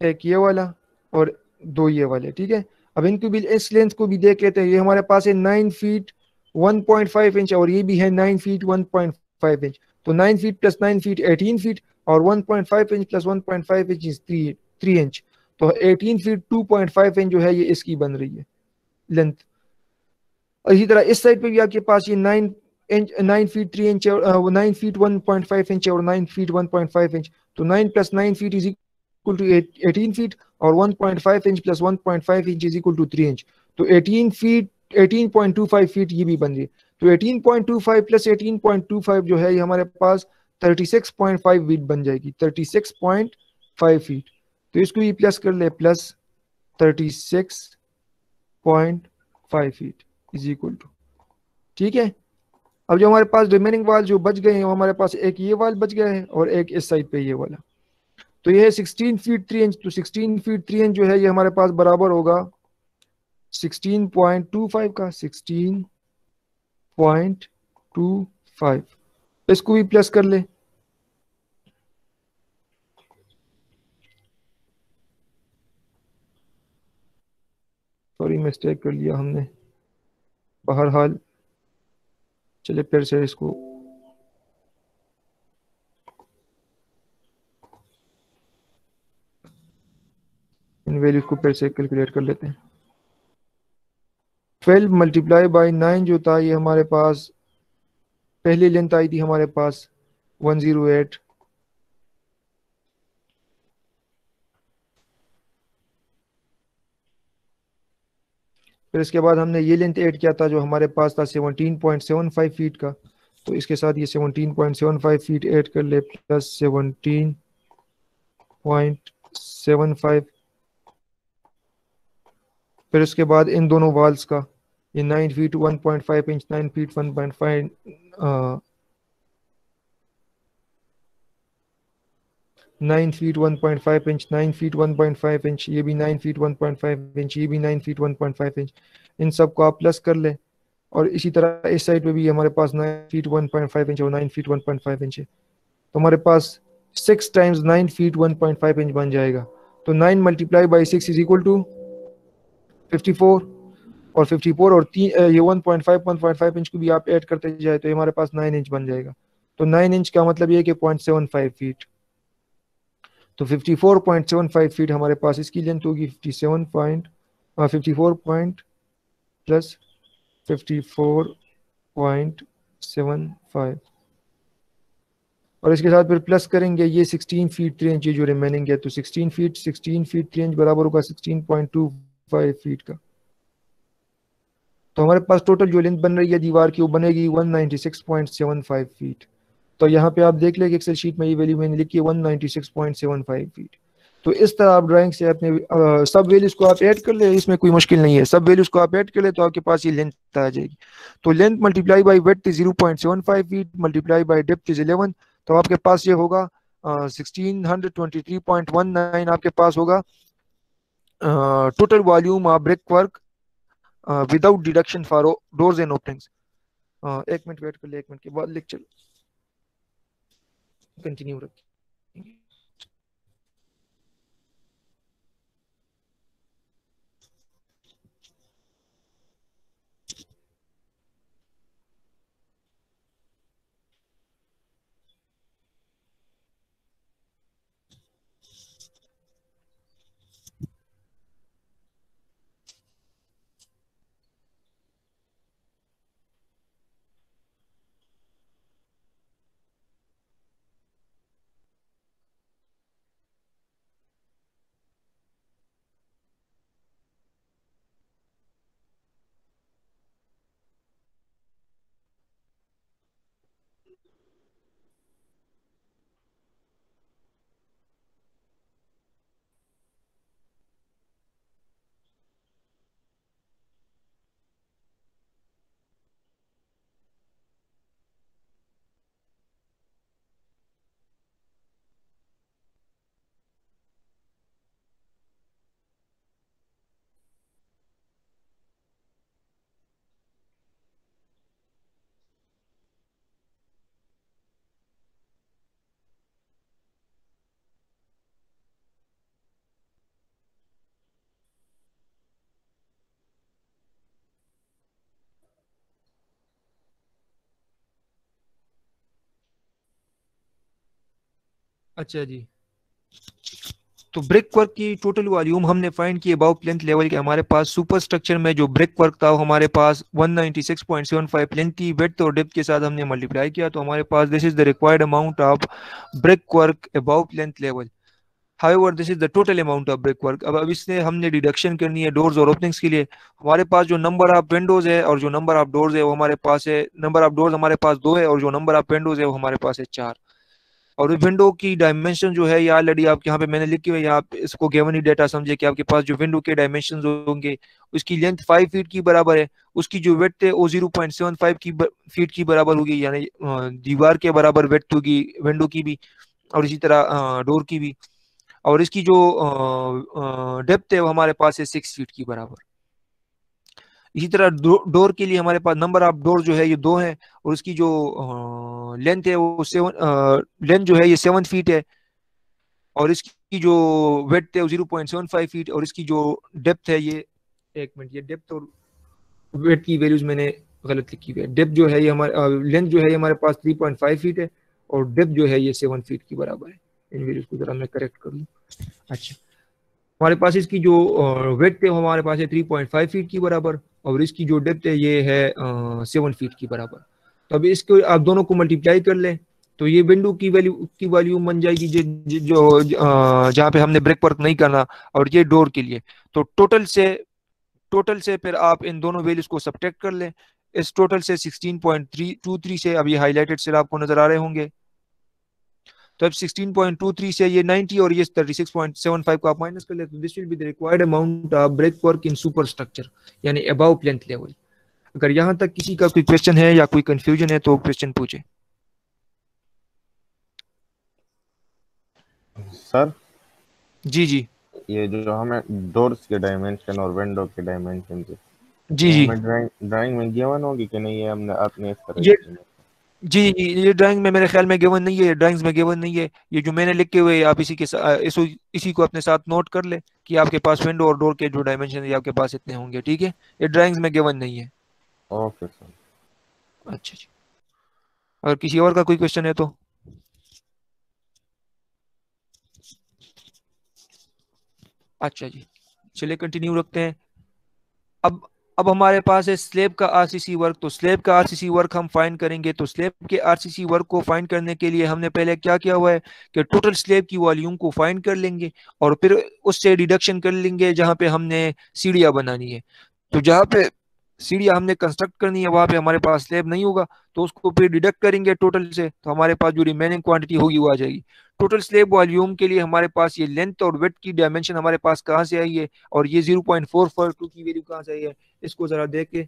एक ये वाला और दो ये वाले, ठीक है? अब इनको भी इस लेंथ को भी देख लेते हैं। ये हमारे पास है nine feet one point five inch और ये भी है nine feet one point five inch तो nine feet plus nine feet eighteen feet और 1.5 inch plus 1.5 inch is three three inch तो 18 फीट 2.5 इंच जो है, ये इसकी बन रही है लेंथ और इसी तरह इस साइड पे भी आपके पास ये 9 inch 9 feet 3 inch nine feet 1.5 inch और 9 फीट 1.5 इंच तो 9 plus 9 feet is equal to 18 feet और 1.5 inch plus 1.5 inch is equal to 3 inch तो 18 फीट 18.25 फीट ये भी बन रही तो 18.25 प्लस 18.25 जो है ये हमारे पास 36.5 फीट बन जाएगी। 36.5 फीट तो इसको भी प्लस कर ले plus 36.5 feet is equal to ठीक है? अब जो हमारे पास रिमेनिंग वाल जो बच गए हैं, वो हमारे पास एक ये वाल बच गया है और एक इस साइड पे ये वाला। तो ये 16 फीट 3 इंच तो 16 फीट 3 इंच जो है, ये हमारे पास बराबर होगा 16.25 का 16.25 इसको भी प्लस कर ले। सॉरी मिस्टेक कर लिया हमने। बहरहाल चले फिर से इसको इन वैल्यूज़ को फिर से कैलकुलेट कर लेते हैं। ट्वेल्व मल्टीप्लाई बाई नाइन जो था, ये हमारे पास, पहली लेंथ आई थी हमारे पास 108 फिर इसके बाद हमने ये लेंथ ऐड किया था जो हमारे पास था 17.75 फीट का। तो इसके साथ ये 17.75 फीट ऐड कर ले प्लस 17.75 फिर उसके बाद इन दोनों वाल्स का, ये 9 feet 1.5 inch 9 feet 1.5 nine feet 1.5 inch 9 feet 1.5 inch ये भी 9 फीट 1.5 इंच ये भी 9 फीट 1.5 इंच इन सबको आप प्लस कर ले और इसी तरह इस साइड पे भी हमारे पास 9 फीट 1.5 इंच और 9 फीट 1.5 इंच है। तो हमारे पास सिक्स टाइम्स 9 फीट 1.5 इंच बन जाएगा। तो 9 multiply by six is equal to 54 और 54 और ती, ये 1.5 1.5 इंच को भी आप ऐड करते जाए तो हमारे पास 9 इंच बन जाएगा। तो नाइन इंच का मतलब ये कि 0.75 फीट तो 54.75 फीट हमारे पास इसकी लेंथ होगी 57 पॉइंट फिफ्टी पॉइंट प्लस 54.75 और इसके साथ फिर प्लस करेंगे, ये 16 फीट थ्री इंच जो रिमेनिंग है तो 16 फीट 16 फीट थ्री इंच बराबर होगा 16.25 फीट का। तो हमारे पास टोटल जो लेंथ बन रही है दीवार की, वो बनेगी 196.75 फीट तो यहाँ पे आप देख लें एक्सेल शीट में ये वैल्यू मैंने लिखी है 196.75 फीट तो इस तरह आप ड्राइंग से अपने आ, सब वैल्यूज़ को आप ऐड कर ले इसमें कोई मुश्किल नहीं है। सब वैल्यूज़ को आप ऐड कर ले तो आपके पास ये लेंथ आ जाएगी। तो length multiply by width zero point seven five feet multiply by depth is eleven तो आपके पास ये होगा सिक्सटीन हंड्रेड आपके पास होगा। Total volume of brick work without deduction for doors and openings एक मिनट वेट कर ले एक मिनट के बाद लिख चलो। कंटिन्यू रखिए अच्छा जी। तो ब्रिक वर्क की टोटल वॉल्यूम हमने फाइंड की अबाउ प्लेंथ लेवल के हमारे पास सुपर स्ट्रक्चर में जो ब्रिक वर्क था हमारे पास 196.75 प्लेंथ की वेट और डेप्थ के साथ हमने मल्टीप्लाई किया तो हमारे पास this is the required amount of brick work above plinth level however this is the total amount of brick work अब अब इसने हमने डिडक्शन करनी है डोर्स और ओपनिंग्स के लिए। हमारे पास जो नंबर ऑफ़ विंडोज़ है और जो नंबर ऑफ़ डोर्स है, वो हमारे पास है नंबर ऑफ़ डोर्स हमारे पास दो है और जो नंबर ऑफ़ विंडोज़ है, वो हमारे पास है चार। और विंडो की डायमेंशन जो है ये ऑलरेडी आपके यहाँ पे मैंने लिखी हुई है, आप इसको गेवन ही डेटा समझे कि आपके पास जो विंडो के डायमेंशन होंगे, उसकी लेंथ फाइव फीट की बराबर है, उसकी जो वेट है वो ज़ीरो पॉइंट सेवन फाइव की फीट की बराबर होगी, यानी दीवार के बराबर वेट होगी विंडो की भी, और इसी तरह डोर की भी, और इसकी जो डेप्थ है वो हमारे पास है सिक्स फीट की बराबर। इसी तरह डोर के लिए हमारे पास नंबर ऑफ़ डोर जो है ये दो है, और उसकी जो लेंथ है, वो सेवन लेंथ जो है, ये सेवन फीट है। और इसकी जो वेट है, वो zero point seven five feet और इसकी जो डेप्थ है, ये एक मिनट ये डेप्थ और वेट की वैल्यूज़ मैंने गलत लिखी हुई है। डेप्थ जो है, ये हमारे लेंथ जो है, ये हमारे पास थ्री पॉइंट फाइव फीट है, और डेप्थ जो है, ये सेवन फीट की बराबर है। इन वैल्यूज़ को जरा मैं करेक्ट कर लूँ। अच्छा। हमारे पास इसकी जो वेट है हमारे पास है थ्री पॉइंट फाइव फीट की बराबर, और इसकी जो डेप्थ है, ये है सेवन फीट की बराबर। तो अब इसको आप दोनों को मल्टीप्लाई कर लें। तो ये विंडो की वैल्यू की वैल्यू बन जाएगी जो जो जहाँ पे हमने ब्रेक वर्क नहीं करना और ये डोर के लिए। तो टोटल से टोटल से फिर आप इन दोनों वैल्यूज़ को सब्ट्रैक्ट कर लें। इस टोटल से 16.323 से अब ये हाईलाइटेड सेल आपको नज़र आ रहे होंगे। तो अब 16.23 से ये 90 और ये 36.75 को आप माइनस कर ले तो this will be the required amount of brick work in super structure यानी अबव प्लेंथ लेवल अगर यहाँ तक किसी का कोई क्वेश्चन है या कोई कंफ्यूजन है तो क्वेश्चन पूछे। सर जी जी। ये जो हमें डोर्स के डायमेंशन और विंडो के डायमेंशन जी जी। ड्राइंग ड्राइंग में गिवन होगी कि नहीं ये हमने आपने इस तरह ये जी जी ये ड्राइंग में मेरे ख्याल में गिवन नहीं है ड्राइंग्स में गिवन नहीं है। ये जो मैंने लिखे हुए आप इसी के इस, इसी को अपने साथ नोट कर ले कि आपके पास विंडो और डोर के जो डायमेंशन है आपके पास इतने होंगे ठीक है? ये ड्राइंग्स में गिवन नहीं है। ओके सर अच्छा जी। अगर किसी और का कोई क्वेश्चन है तो? अच्छा जी। चलिए कंटिन्यू रखते हैं। अब अब हमारे पास है स्लेब का आरसीसी वर्क तो स्लेब का आरसीसी वर्क हम फाइंड करेंगे। तो स्लेब के आरसीसी वर्क को फाइंड करने के लिए हमने पहले क्या किया हुआ है कि टोटल स्लेब की वॉल्यूम को फाइंड कर लेंगे और फिर उससे डिडक्शन कर लेंगे जहाँ पे हमने सीढ़ियाँ बनानी है। तो जहाँ पे सीढ़ियाँ हमने कंस्ट्रक्ट करनी है, वहाँ पे हमारे पास स्लेब नहीं होगा तो उसको फिर डिडक्ट करेंगे टोटल से तो हमारे पास जो रिमेनिंग क्वांटिटी होगी वो आ जाएगी। टोटल स्लेब वॉल्यूम के लिए हमारे पास ये लेंथ और वेट की डायमेंशन हमारे पास कहाँ से आई है, और ये zero point four four two की वैल्यू कहाँ से आई है, इसको जरा देख। के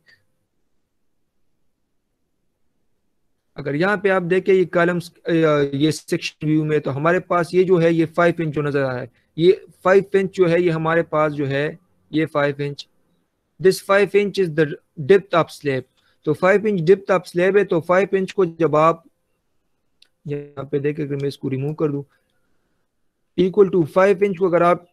अगर यहाँ पे आप देखें ये कॉलम्स ये सेक्शन व्यू में तो हमारे पास ये जो है, ये फाइव इंच जो नज़र आ रहा है, ये फाइव इंच जो है, ये हमारे पास जो है, ये five inch this five inch is the depth of slab तो five inch depth of slab है तो फाइव इंच को जब आप यहाँ पे देखें, अगर मैं इसको रिमूव कर दूँ इक्वल टू फाइव इंच को अगर आप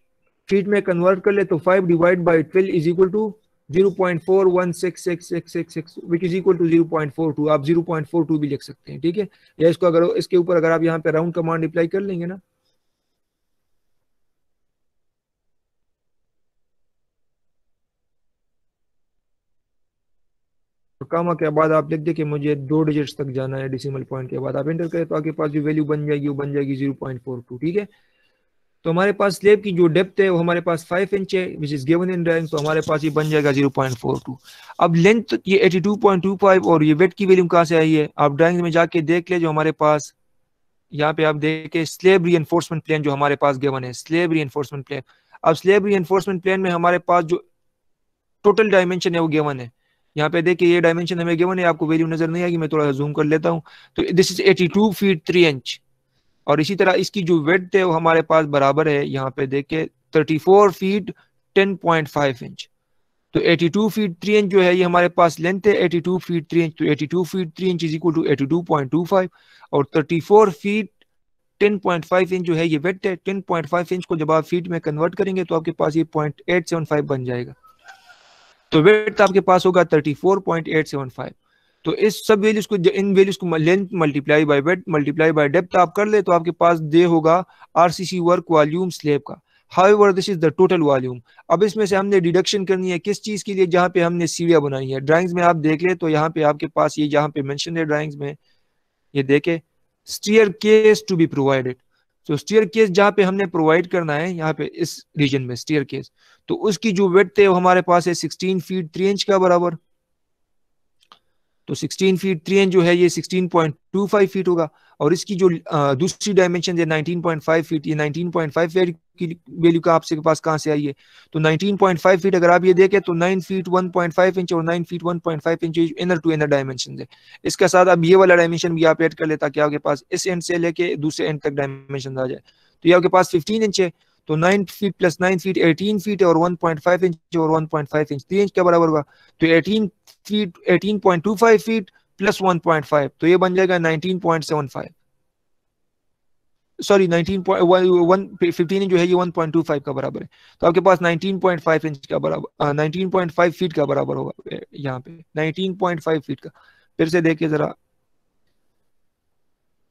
फीट में कन्वर्ट कर ले तो five divide by twelve is equal to zero point four one six six six six six which is equal to zero point four two आप ज़ीरो पॉइंट फोर टू भी लिख सकते हैं, ठीक है? या इसको अगर, इसके ऊपर अगर आप यहाँ पे राउंड कमांड अप्लाई कर लेंगे ना तो कामा के बाद आप लिख दे कि मुझे दो डिजिट्स तक जाना है डिसिमल पॉइंट के बाद। आप एंटर करें तो आपके पास जो वैल्यू बन जाएगी, वो बन जाएगी ज़ीरो पॉइंट फोर टू ठीक है? तो हमारे पास स्लेब की जो डेप्थ है, वो हमारे पास फाइव इंच है which is given in drawing तो हमारे पास ये बन जाएगा ज़ीरो पॉइंट फोर टू अब लेंथ ये eighty two point two five और ये वेट की वैल्यू कहाँ से आई है? आप ड्राइंग में जाके देख ले जो हमारे पास, यहाँ पे आप देखे स्लेब री एनफोर्समेंट प्लान जो हमारे पास गिवन है स्लेब री एनफोर्समेंट प्लान अब स्लेब री एनफोर्समेंट प्लान में हमारे पास जो टोटल डायमेंशन है, वो गिवन है। यहाँ पे देखिए ये डायमेंशन हमें गिवन है आपको वैल्यू नज़र नहीं आएगी, मैं थोड़ा जूम कर लेता हूँ। तो this is 82 feet three inch और इसी तरह इसकी जो वेट है वो हमारे पास बराबर है, यहाँ पे देखे 34 फीट 10.5 इंच तो 82 फीट थ्री इंच जो है, ये हमारे पास लेंथ है 82 फीट थ्री इंच तो 82 feet three inch is equal to 82.25 और 34 फीट 10.5 इंच जो है, ये वेट है 10.5 इंच को जब आप फीट में कन्वर्ट करेंगे तो आपके पास ये पॉइंट एट सेवन फाइव बन जाएगा। तो वेट आपके पास होगा 34.875 तो इस सब वैल्यूज़ को, इन वैल्यूज़ को length multiply by width multiply by depth आप कर ले तो आपके पास दे होगा आरसीसी वर्क वॉल्यूम स्लेब का। However this is the total volume अब इसमें से हमने डिडक्शन करनी है किस चीज़ के लिए? जहाँ पे हमने सीढ़ियाँ बनाई है। ड्राइंग्स में आप देख ले तो यहाँ पे आपके पास ये, जहाँ पे मेंशन है ड्राइंग्स में, ये देखे। Staircase to be provided तो स्टीयर केस जहाँ पे हमने प्रोवाइड करना है, यहाँ पे इस रीजन में स्टीयर केस तो उसकी जो वेट है, वो हमारे पास है 16 फीट थ्री इंच का बराबर. तो 16 फीट थ्री इंच जो है, ये 16.25 फीट होगा। और इसकी जो दूसरी डायमेंशन है 19.5 फीट ये 19.5 फीट की वैल्यू का आपसे पास कहाँ से आई है? तो 19.5 फीट अगर आप ये देखें तो 9 फीट 1.5 इंच और 9 feet 1.5 inch inner to inner dimension है। इसके साथ अब ये वाला डायमेंशन भी आप ऐड कर ले ताकि आपके पास इस एंड से लेके दूसरे एंड तक डायमेंशन आ जाए। तो ये आपके पास 15 इंच है। तो 9 फीट प्लस 9 फीट 18 फीट और 1.5 इंच और 1.5 इंच 3 इंच के बराबर होगा? तो 18 फीट 18.25 फीट प्लस 1.5 तो ये बन जाएगा 19.75 सॉरी 19.1 इंच जो है, ये 1.25 का बराबर है. तो आपके पास 19.5 इंच का बराबर 19.5 फीट का बराबर होगा यहाँ पे 19.5 फीट का. फिर से देखिए जरा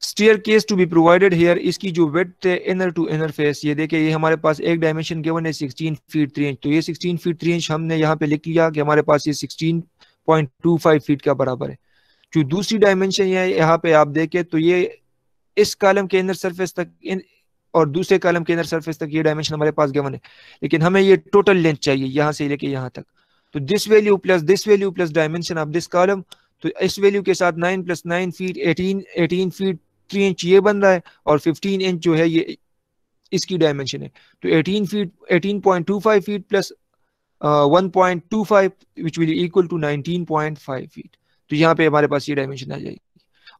staircase to be provided here इसकी जो वेट है इनर टू इनर फेस ये देखिए ये हमारे पास एक डायमेंशन गिवन है 16 फीट थ्री इंच तो ये 16 फीट थ्री इंच हमने यहाँ पे लिख लिया कि हमारे पास ये 16.25 फीट का बराबर है जो दूसरी डायमेंशन है यहाँ पे आप देखें तो ये इस कॉलम के इनर सरफेस तक इन और दूसरे कॉलम के इनर सरफेस तक ये डायमेंशन हमारे पास गिवन है लेकिन हमें ये टोटल लेंथ चाहिए यहाँ से लेके यहाँ तक तो this value plus this value plus dimension of this column तो इस वैल्यू के साथ nine plus nine feet eighteen eighteen feet three inch ये बन रहा है और फिफ्टीन इंच जो है ये इसकी डायमेंशन है। तो eighteen feet eighteen point two five feet plus one point two five which will equal to nineteen point five feet तो यहाँ पे हमारे पास ये डायमेंशन आ जाएगी।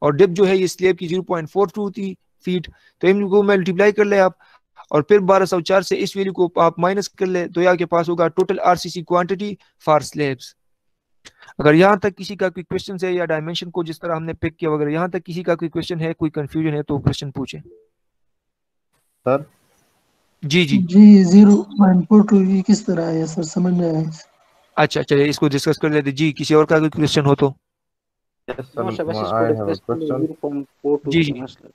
और डिप जो है ये स्लेब की ज़ीरो पॉइंट फोर टू थी फीट तो इनको मल्टीप्लाई कर ले आप और फिर बारह सौ चार से इस वैल्यू को आप माइनस कर ले तो यहाँ के पास होगा total RCC quantity for slabs अगर यहाँ तक किसी का कोई क्वेश्चन है या डायमेंशन को जिस तरह हमने पिक किया अगर यहाँ तक किसी का कोई क्वेश्चन है कोई कंफ्यूजन है तो क्वेश्चन पूछे। सर? जी जी। जी ज़ीरो पॉइंट फोर टू किस तरह है सर? समझ में आया। अच्छा चलिए इसको डिस्कस कर लेते। जी किसी और का कोई क्वेश्चन हो तो। Yes No, sir sir, बस I इसको have a डिस्कस कर question. 0.42 जी, जी। मसला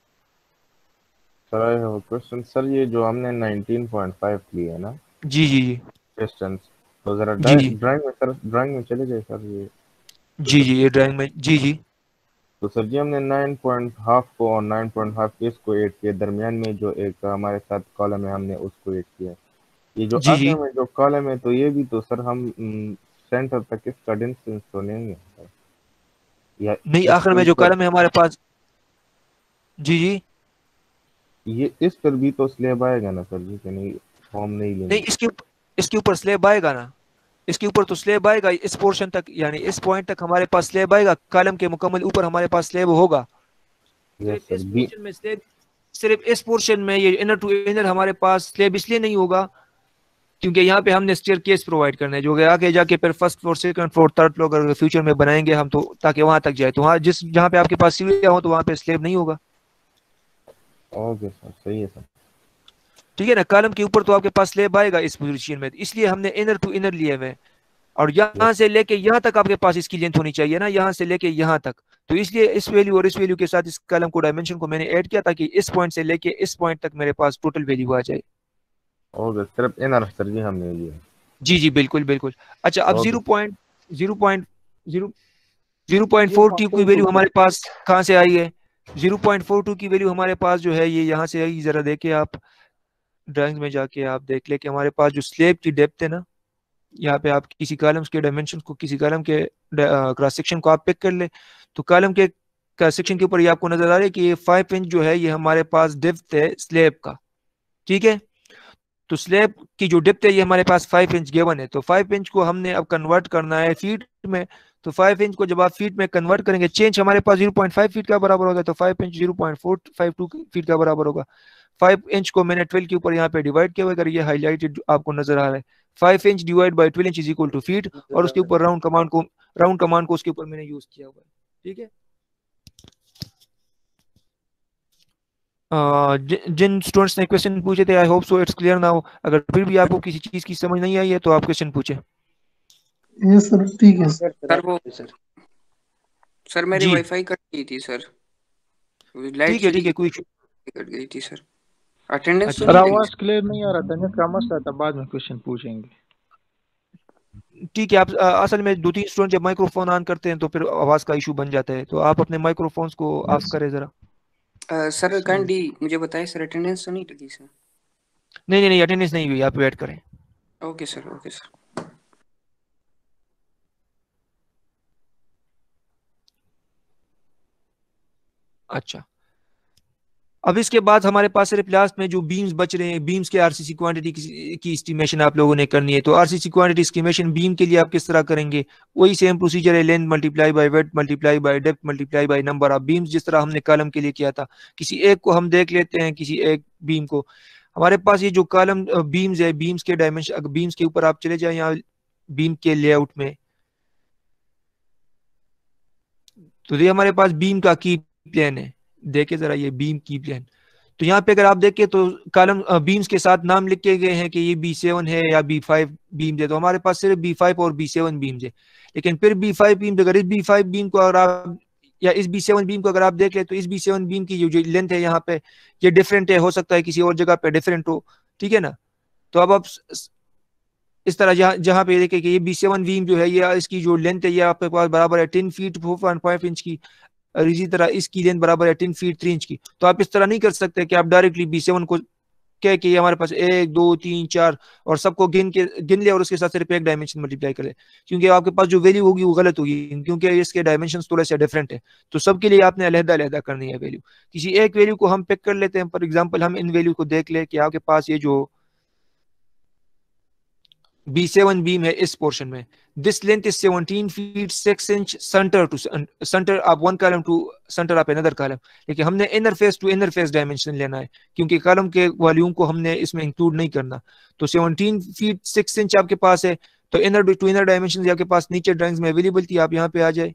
sir I have a question. ये जो हमने 19.5 लिया है ना? जी जी जी। डिस्टेंस तो जरा जी, जी। ड्राइंग में सर ड्राइंग में चले गए सर ये। जी जी ये ड्राइंग में जी जी। तो सर जी हमने 9 पॉइंट हाफ़ को और 9 पॉइंट हाफ़ के इसको ऐड किया। दरमियान में जो एक हमारे साथ कॉलम है हमने उसको ऐड किया। ये जो जी, जी। में जो कॉलम है तो ये भी तो सर हम सेंटर तक इसका डिस्टेंस तो लेंगे सर। या नहीं आखिर में जो कलम है हमारे पास जी जी। ये इस पर भी तो स्लेब आएगा ना सर जी कि नहीं? फॉर्म नहीं लेंगे। नहीं इसके इसके ऊपर स्लेब आएगा ना? इसके ऊपर तो स्लेब आएगा इस पोर्शन तक यानी इस पॉइंट तक हमारे पास स्लेब आएगा कलम के मुकम्मल ऊपर हमारे पास स्लेब होगा। यस सिर्फ़ इस पोर्शन में स्लेब सिर्फ़ इस पोर्शन में ये इनर टू इनर हमारे पास स्लेब इसलिए नहीं होगा क्योंकि यहाँ पे हमने स्टेयर केस प्रोवाइड करना है जो कि आगे जाके फिर first floor second floor third floor अगर फ्यूचर में बनाएँगे हम तो ताकि वहाँ तक जाए। तो वहाँ जिस जहाँ पे आपके पास सीढ़ियाँ हो तो वहाँ पे स्लेब नहीं होगा। ओके सर सही है सर ठीक है ना? कॉलम के ऊपर तो आपके पास स्लेब आएगा इस पोजीशन में। इसलिए हमने इनर टू इनर लिए हुए और यहाँ से लेके यहाँ तक आपके पास इसकी लेंथ होनी चाहिए ना? यहाँ से लेके यहाँ तक। तो इसलिए इस वैल्यू और इस वैल्यू के साथ इस कॉलम को डायमेंशन को मैंने ऐड किया ताकि इस पॉइंट से लेके इस पॉइंट तक मेरे पास टोटल वैल्यू आ जाए। ओके सिर्फ़ इनर सर जी हमने लिया। जी जी बिल्कुल बिल्कुल। अच्छा अब zero point zero point zero zero point four two की वैल्यू हमारे पास कहाँ से आई है? ज़ीरो पॉइंट फोर टू की वैल्यू हमारे पास जो है ये यहाँ से आई। जरा देखे आप। ड्राइंग में जाके आप देख ले कि हमारे पास जो स्लेब की डेप्थ है ना, यहाँ पे आप किसी कॉलम्स के डायमेंशन को, किसी कॉलम के क्रॉस सेक्शन को आप पिक कर ले। तो कॉलम के क्रॉस सेक्शन के ऊपर ये आपको नज़र आ रहा है कि ये फाइव इंच जो है, ये हमारे पास डेप्थ है स्लेब का। ठीक है? तो स्लेब की जो डिप्थ है, ये हमारे पास फाइव इंच गेवन है। तो फाइव इंच को हमने अब कन्वर्ट करना है फीट में। तो फाइव इंच को जब आप फीट में कन्वर्ट करेंगे चेंज हमारे पास ज़ीरो पॉइंट फाइव फीट का बराबर होगा तो five inch zero point four five two feet का बराबर होगा। फाइव इंच को मैंने ट्वेल्व के ऊपर यहाँ पे डिवाइड किया हुआ अगर ये हाईलाइटेड आपको नज़र आ रहा है five inch divide by twelve inch is equal to feet और उसके ऊपर राउंड कमांड को राउंड कमांड को उसके ऊपर मैंने यूज़ किया हुआ है ठीक है? अह, जिन स्टूडेंट्स ने क्वेश्चन पूछे थे I hope so it's clear now अगर फिर भी आपको किसी चीज़ की समझ नहीं आई है तो आप क्वेश्चन पूछे। ये सर ठीक है। सर सर वो सर मेरी वाईफाई कट गई थी सर ठीक है ठीक है कोई कट गई थी सर अटेंडेंस अच्छा, तो आवाज़ क्लियर नहीं आ रहा था नेट का मसला था बाद में क्वेश्चन पूछेंगे। ठीक है आप अ, असल में दो तीन स्टूडेंट जब माइक्रोफोन ऑन करते हैं तो फिर आवाज़ का इशू बन जाता है। तो आप अपने माइक्रोफोन्स को ऑफ़ करें जरा। सर कैंडी मुझे बताइए सर अटेंडेंस तो नहीं लगी सर? नहीं नहीं नहीं अटेंडेंस नहीं हुई आप वेट करें। ओके सर ओके सर अच्छा। अब इसके बाद हमारे पास सिर्फ़ लास्ट में जो बीम्स बच रहे हैं बीम्स के आरसीसी क्वांटिटी की, एस्टिमेशन आप लोगों ने करनी है तो आरसीसी क्वांटिटी एस्टिमेशन बीम के लिए आप किस तरह करेंगे? वही सेम प्रोसीजर है length multiply by width multiply by depth multiply by number of beams जिस तरह हमने कॉलम के लिए किया था किसी एक को हम देख लेते हैं किसी एक बीम को। हमारे पास ये जो कॉलम बीम्स है बीम्स के डायमेंशन बीम्स के ऊपर आप चले जाए यहाँ बीम के लेआउट में। तो ये हमारे पास बीम का की प्लेन है। देखे जरा ये बीम की प्लेन तो यहाँ पे अगर आप देखें तो कॉलम बीम्स के साथ नाम लिखे गए हैं कि ये बी सेवन है या बी फाइव बीम है तो हमारे पास सिर्फ़ बी फाइव और बी सेवन बीम्स है। लेकिन फिर बी फाइव बीम अगर इस बी फाइव बीम को अगर आप, या इस बी सेवन बीम को अगर आप देख ले तो इस बी सेवन बीम की जो लेंथ है यहाँ पे, ये डिफरेंट है, हो सकता है किसी और जगह पे डिफरेंट हो, ठीक है ना? तो अब आप इस तरह जहाँ जहाँ पे देखें कि ये बी सेवन बीम जो है, ये इसकी जो लेंथ है, ये आपके पास बराबर है ten feet four point five inch की। और इसी तरह इसकी लेंथ बराबर है टेन फीट थ्री इंच की। तो आप इस तरह नहीं कर सकते कि आप डायरेक्टली बी सेवन को कह के हमारे पास एक, दो, तीन, चार और सबको गिन के, गिन ले और उसके साथ सिर्फ़ एक डायमेंशन मल्टीप्लाई कर। क्योंकि आपके पास जो वैल्यू होगी वो गलत होगी, क्योंकि इसके डायमेंशन थोड़े से डिफरेंट है। तो सबके लिए आपने अलहदा अलहदा करनी है वैल्यू किसी एक वैल्यू को हम पिक कर लेते हैं फॉर एग्ज़ाम्पल हम इन वैल्यू को देख ले कि आपके पास ये जो बी सेवन बीम है इस पोर्शन में। This length is 17 feet 6 inch centre to centre of one column to centre of another column लेकिन हमने inner face to inner face dimension लेना है, क्योंकि कॉलम के वॉल्यूम को हमने इसमें इंक्लूड नहीं करना। तो 17 फीट 6 इंच आपके पास है तो इनर टू इनर डायमेंशन आपके पास नीचे ड्राइंग्स में अवेलेबल थी, आप यहाँ पे आ जाए।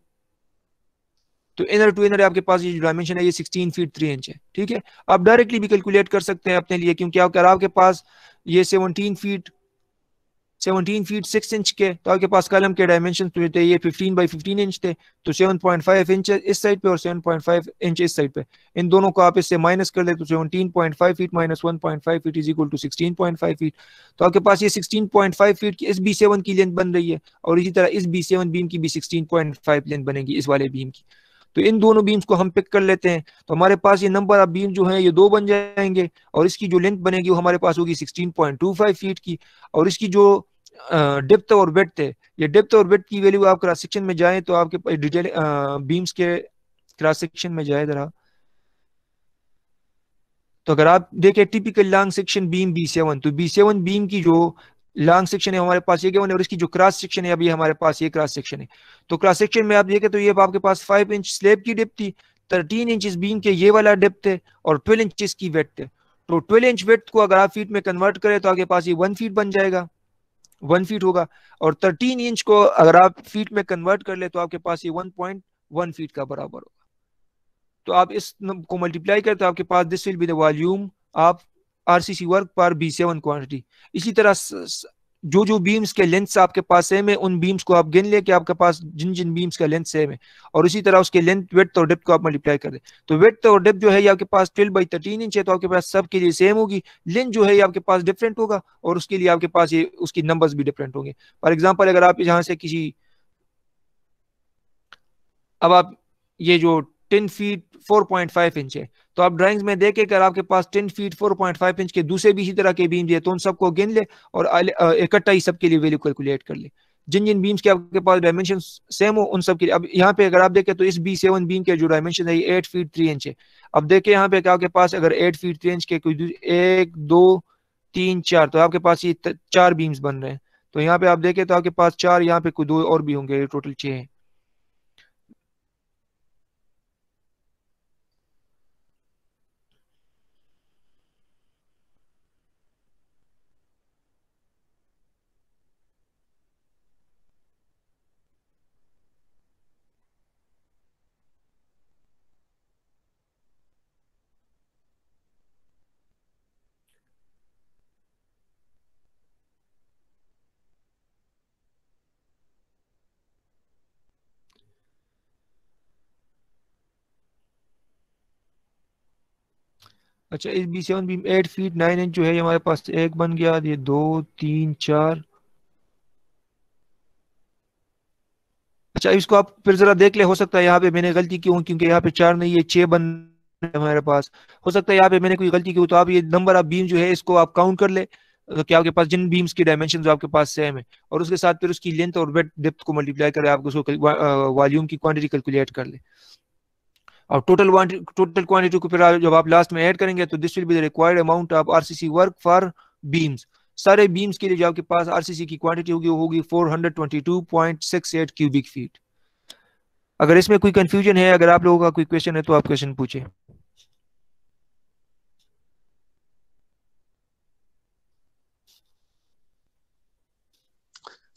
तो इनर टू इनर आपके पास ये डायमेंशन है, ये 16 फीट 3 इंच है, ठीक है? आप डायरेक्टली भी कैलकुलेट कर सकते हैं अपने लिए, क्योंकि अगर आपके पास ये 17 फीट 17 फीट 6 इंच के तो आपके पास कलम के डायमेंशन तो थे, ये 15 बाई 15 इंच थे तो 7.5 इंच इस साइड पे और 7.5 इंच इस साइड पे। इन दोनों को आप इससे माइनस कर दे तो 17.5 feet minus 1.5 feet is equal to 16.5 feet तो आपके पास ये 16.5 फीट की इस बी सेवन की लेंथ बन रही है और इसी तरह इस बी सेवन बीम की भी 16.5 लेंथ बनेगी इस वाले बीम की। तो इन दोनों बीम्स को हम पिक कर लेते हैं। तो हमारे पास ये नंबर ऑफ़ बीम जो है, ये दो बन जाएँगे और इसकी जो लेंथ बनेगी वो हमारे पास होगी 16.25 फीट की और इसकी जो डेप्थ और वेट है ये डेप्थ और वेट की वैल्यू आप क्रॉस सेक्शन में जाए तो आपके डिटेल बीम्स के क्रॉस सेक्शन में जाए जरा। तो अगर आप देखें typical long section beam B seven तो बी सेवन बीम की जो लॉन्ग सेक्शन है हमारे पास ये क्या और इसकी जो क्रॉस सेक्शन है अभी हमारे पास ये क्रॉस सेक्शन है। तो क्रॉस सेक्शन में आप देखें तो ये आपके पास फाइव इंच स्लेब की डेप्थ थी थर्टीन इंच बीम के ये वाला डेप्थ है और ट्वेल्व इंच की वेट है तो ट्वेल्व इंच वेट को अगर आप फीट में कन्वर्ट करें तो आपके पास ये वन फीट बन जाएगा। वन फीट होगा और थर्टीन इंच को अगर आप फीट में कन्वर्ट कर ले तो आपके पास ये वन पॉइंट वन फीट का बराबर होगा। तो आप इस को मल्टीप्लाई करें तो आपके पास this will be the volume of RCC work पर बी सेवन क्वान्टिटी इसी तरह जो जो बीम्स के लेंथ आपके पास सेम है, उन बीम्स को आप गिन ले कि आपके पास जिन जिन बीम्स का लेंथ सेम है। और इसी तरह उसके लेंथ वेट और डेप्थ को आप मल्टीप्लाई कर दे। तो वेट और डेप्थ जो है, ये आपके पास ट्वेल्व बाई थर्टीन इंच है तो आपके पास सबके लिए सेम होगी। लेंथ जो है, ये आपके पास डिफरेंट होगा, और उसके लिए आपके पास ये, उसकी नंबर्स भी डिफरेंट होंगे। फॉर एग्ज़ाम्पल अगर आप यहाँ से किसी, अब आप ये जो टेन फीट 4.5 इंच है। तो आप ड्राइंग्स में देखे अगर आपके पास टेन फीट 4.5 इंच के दूसरे भी इसी तरह के बीम है तो उन सबको गिन ले और इकट्ठा ही सबके लिए वैल्यू कैलकुलेट कर ले। जिन जिन बीम्स के आपके पास डायमेंशन सेम हो, उन सब के लिए। अब यहाँ पे अगर आप देखें तो इस बी सेवन बीम के जो डायमेंशन है, ये एट फीट थ्री इंच है। अब देखें यहाँ पे आपके पास अगर एट फीट थ्री इंच के कोई एक, दो, तीन, चार तो आपके पास ये चार बीम्स बन रहे हैं। तो यहाँ पे आप देखें तो आपके पास चार, यहाँ पे कोई दो और भी होंगे टोटल छह हैं। अच्छा इस B seven beam eight feet nine inch जो है हमारे पास एक बन गया, ये दो, तीन, चार। अच्छा इसको आप फिर जरा देख ले, हो सकता है यहाँ पे मैंने गलती की क्योंकि यहाँ पे चार नहीं है छह बन हमारे पास। हो सकता है यहाँ पे मैंने कोई गलती की तो आप ये नंबर ऑफ़ बीम जो है, इसको आप काउंट कर ले। तो क्या आपके पास जिन बीम्स की डायमेंशन जो आपके पास सेम है, और उसके साथ फिर उसकी लेंथ और वेट डेप्थ को मल्टीप्लाई करें, आप उसको वॉल्यूम की क्वांटिटी कैलकुलेट कर ले। और टोटल टोटल क्वांटिटी को फिर जब आप लास्ट में ऐड करेंगे तो this will be the required amount of RCC work for beams सारे बीम्स के लिए जो आपके पास आरसीसी की क्वांटिटी होगी वो होगी 422.68 क्यूबिक फीट अगर इसमें कोई कंफ्यूजन है अगर आप लोगों का कोई क्वेश्चन है तो आप क्वेश्चन पूछे।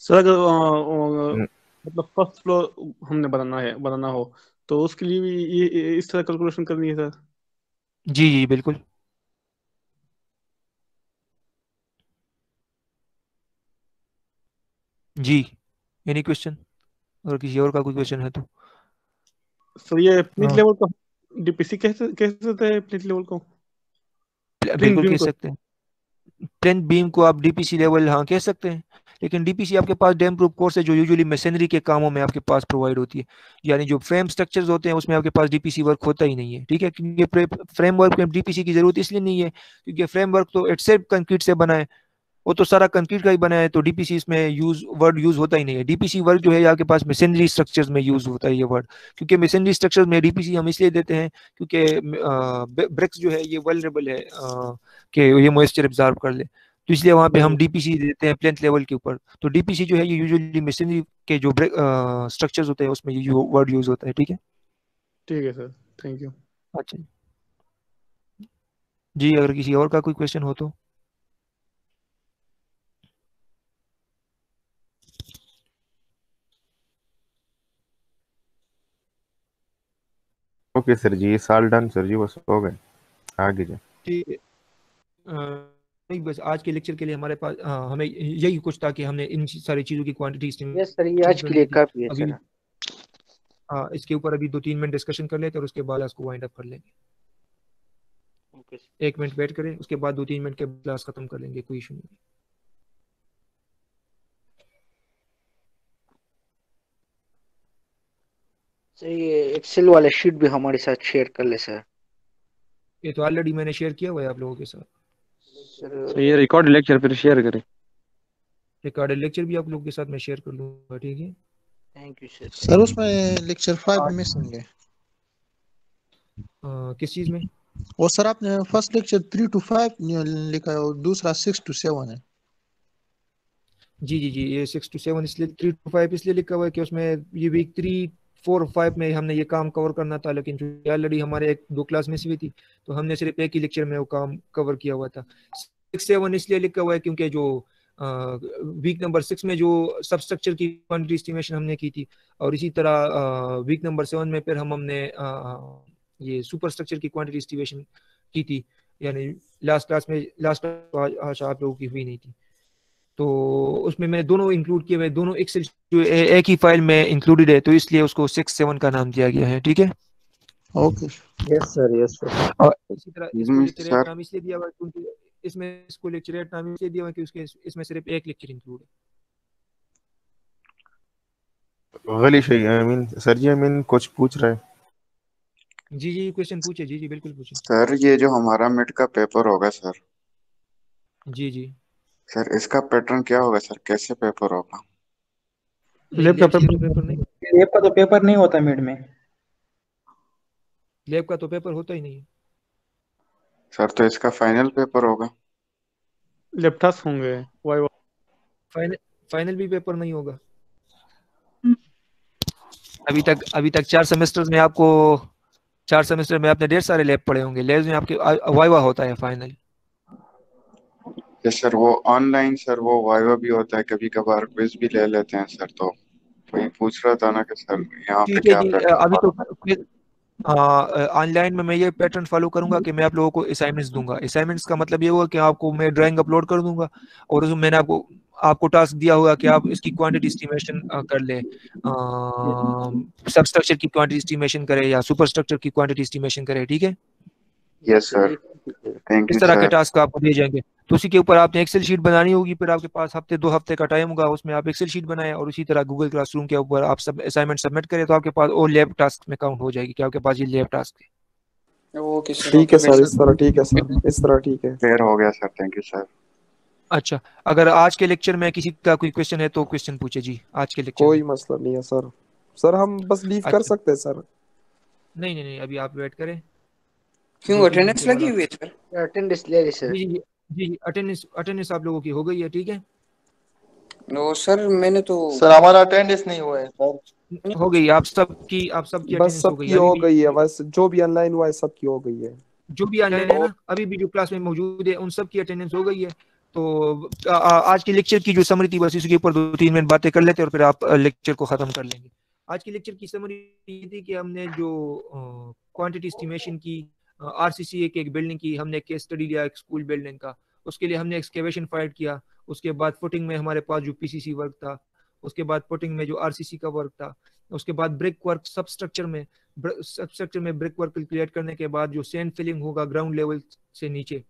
सर अगर मतलब फ़र्स्ट फ्लोर हमने बनाना है बनाना हो तो उसके लिए भी ये इस तरह कैलकुलेशन करनी है सर। जी जी बिल्कुल। जी एनी क्वेश्चन और किसी और का कोई क्वेश्चन है तो। सर ये प्लिंथ लेवल को डीपीसी कह सकते हैं प्लिंथ लेवल को? बिल्कुल कह सकते हैं। प्लिंथ बीम को आप डीपीसी लेवल हाँ कह सकते हैं। लेकिन डीपीसी आपके पास डैम प्रूफ कोर्स है, जो यूजुअली मशीनरी के कामों में आपके पास प्रोवाइड होती है। यानी जो फ्रेम स्ट्रक्चर्स होते हैं, उसमें आपके पास डीपीसी वर्क होता ही नहीं है, ठीक है? क्योंकि फ्रेमवर्क में डीपीसी की ज़रूरत इसलिए नहीं है, क्योंकि फ्रेमवर्क तो इट्सेल्फ कंक्रीट से बनाए वो तो सारा कंक्रीट का ही बना है तो डीपीसी इसमें यूज़ वर्ड यूज़ होता ही नहीं है। डीपीसी वर्ड जो है आपके पास मशीनरी स्ट्रक्चर्स में यूज़ होता है ये वर्ड क्योंकि मशीनरी स्ट्रक्चर्स में डीपीसी हम इसलिए देते हैं क्योंकि ब्रिक्स जो है ये वल्नरेबल है कि ये मॉइस्चर एब्जॉर्ब कर ले। तो इसलिए वहाँ पे हम डीपीसी देते हैं प्लेंथ लेवल के ऊपर। तो डीपीसी जो है ये यूजुअली मशीनरी के जो स्ट्रक्चर्स होते हैं उसमें ये वर्ड यूज़ होता है ठीक है? ठीक है सर थैंक यू अच्छा जी। अगर किसी और का कोई क्वेश्चन हो तो। ओके सर जी साल डन सर जी बस हो गए। आगे जाए नहीं बस आज के लेक्चर के लिए हमारे पास आ, हमें यही कुछ था कि हमने इन सारी चीज़ों की क्वांटिटी यस सर ये आज के लिए काफ़ी है अभी सर हाँ इसके ऊपर अभी दो तीन मिनट डिस्कशन कर लेते हैं और उसके बाद इसको वाइंड अप कर लेंगे। ओके एक मिनट वेट करें उसके बाद दो तीन मिनट के क्लास खत्म कर लेंगे कोई इशू नहीं। सर ये एक्सेल वाले शीट भी हमारे साथ शेयर कर ले सर ये तो ऑलरेडी मैंने शेयर किया हुआ है आप लोगों के साथ। सर तो ये रिकॉर्ड लेक्चर फिर शेयर करें। रिकॉर्डेड लेक्चर भी आप लोगों के साथ मैं शेयर कर लूँगा ठीक है? थैंक यू सर सर उसमें लेक्चर फाइव मिसिंग है आ, किस चीज़ में? वो सर आपने first lecture three two five लिखा है और दूसरा सिक्स टू सेवन है। जी जी जी ये सिक्स टू सेवन इसलिए थ्री टू फाइव इसलिए लिखा हुआ है कि उसमें ये वीक थ्री फोर फाइव में हमने ये काम कवर करना था लेकिन ऑलरेडी हमारे एक दो क्लास मिस हुई थी तो हमने सिर्फ़ एक ही लेक्चर में वो काम कवर किया हुआ था। सिक्स सेवन इसलिए लिखा हुआ है क्योंकि जो वीक नंबर सिक्स में जो सब स्ट्रक्चर की क्वांटिटी एस्टिमेशन हमने की थी और इसी तरह वीक नंबर सेवन में फिर हम हमने आ, ये सुपर स्ट्रक्चर की क्वांटिटी एस्टिमेशन की थी यानी लास्ट क्लास में लास्ट आज आप लोगों की हुई नहीं थी। तो उसमें मैंने दोनों इंक्लूड किए हुए दोनों एक्सेल जो एक ही फ़ाइल में इंक्लूडेड है तो इसलिए उसको सिक्स सेवन का नाम दिया गया है ठीक है? Okay yes sir yes sir और इसी तरह सर। नाम इसलिए दिया हुआ क्योंकि इसमें इसको लेक्चरेट नाम इसलिए दिया हुआ कि उसके इसमें सिर्फ़ एक लेक्चर इंक्लूड है। गली शही आई मीन सर जी आई मीन कुछ पूछ रहे हैं। जी जी क्वेश्चन पूछे जी जी बिल्कुल पूछे सर ये जो हमारा मिड का पेपर होगा सर जी जी। सर इसका पैटर्न क्या होगा सर? कैसे पेपर होगा? लैब का तो पेपर पेपर नहीं। लैब का तो पेपर नहीं होता मिड में। लैब का तो पेपर होता ही नहीं सर तो इसका फाइनल पेपर होगा। लैब टास्क होंगे। वाई फाइनल फाइनल भी पेपर नहीं होगा। अभी तक अभी तक चार सेमेस्टर्स में आपको चार सेमेस्टर में आपने ढेर सारे लैब पढ़े होंगे। लैब में आपके वाइवा होता है फाइनल यस सर वो ऑनलाइन सर वो वाइवा भी होता है कभी कभार क्विज भी ले लेते हैं सर तो वही पूछ रहा था ना कि सर यहाँ पे क्या जी पैटर्न अभी तो ऑनलाइन में मैं ये पैटर्न फॉलो करूँगा कि मैं आप लोगों को असाइनमेंट्स दूँगा। असाइनमेंट्स का मतलब ये होगा कि आपको मैं ड्राइंग अपलोड कर दूँगा और उसमें मैंने आपको आपको टास्क दिया होगा कि आप इसकी क्वांटिटी एस्टिमेशन कर ले। सब स्ट्रक्चर की क्वांटिटी एस्टिमेशन करें या सुपर स्ट्रक्चर की क्वांटिटी एस्टिमेशन करें ठीक है? यस सर थैंक यू इस तरह के टास्क आपको दिए जाएँगे। तो उसी के ऊपर आपने एक्सेल शीट बनानी होगी फिर आपके पास हफ़्ते दो हफ़्ते का टाइम होगा उसमें आप एक्सेल शीट बनाएँ और उसी तरह गूगल क्लासरूम के ऊपर आप सब असाइनमेंट सबमिट करें तो आपके पास वो लैब टास्क में काउंट हो जाएगी कि आपके पास ये लैब टास्क है। ठीक है सर इस तरह ठीक है सर इस तरह ठीक है। क्लियर हो गया सर थैंक यू सर अच्छा अगर आज के लेक्चर में किसी का कोई क्वेश्चन है तो क्वेश्चन पूछे जी आज के लेक्चर कोई मसला नहीं है सर। सर हम बस लीव कर अच्छा। सकते हैं सर। नहीं नहीं नहीं अभी आप वेट करें। क्यों अटेंडेंस लगी हुई है सर? अटेंडेंस ले ली सर। जी अटेंडेंस अटेंडेंस आप लोगों की हो गई है ठीक है? ओ सर मैंने तो सर हमारा अटेंडेंस नहीं हुआ है सर हो गई आप सबकी आप सबकी बस अटेंडेंस हो गई हो भी गई है बस जो भी ऑनलाइन हुआ है सबकी हो गई है। जो भी ऑनलाइन है ना अभी भी जो क्लास में मौजूद है उन सब की अटेंडेंस हो गई है। तो आ, आज के लेक्चर की जो समरी थी बस इसके ऊपर दो तीन मिनट बातें कर लेते हैं और फिर आप लेक्चर को खत्म कर लेंगे। आज के लेक्चर की समरी ये थी कि हमने जो क्वांटिटी एस्टिमेशन की आरसीसी के एक बिल्डिंग की, हमने केस स्टडी लिया, एक स्कूल बिल्डिंग का। उसके लिए हमने एक्सकेवेशन फाइट किया। उसके बाद फुटिंग में हमारे पास जो पीसीसी वर्क था, उसके बाद फुटिंग में जो आरसीसी का वर्क था, उसके बाद ब्रिक वर्क सब स्ट्रक्चर में सब स्ट्रक्चर में ब्रिक वर्क कैलकुलेट करने के बाद जो सैंड फिलिंग होगा ग्राउंड लेवल से नीचे।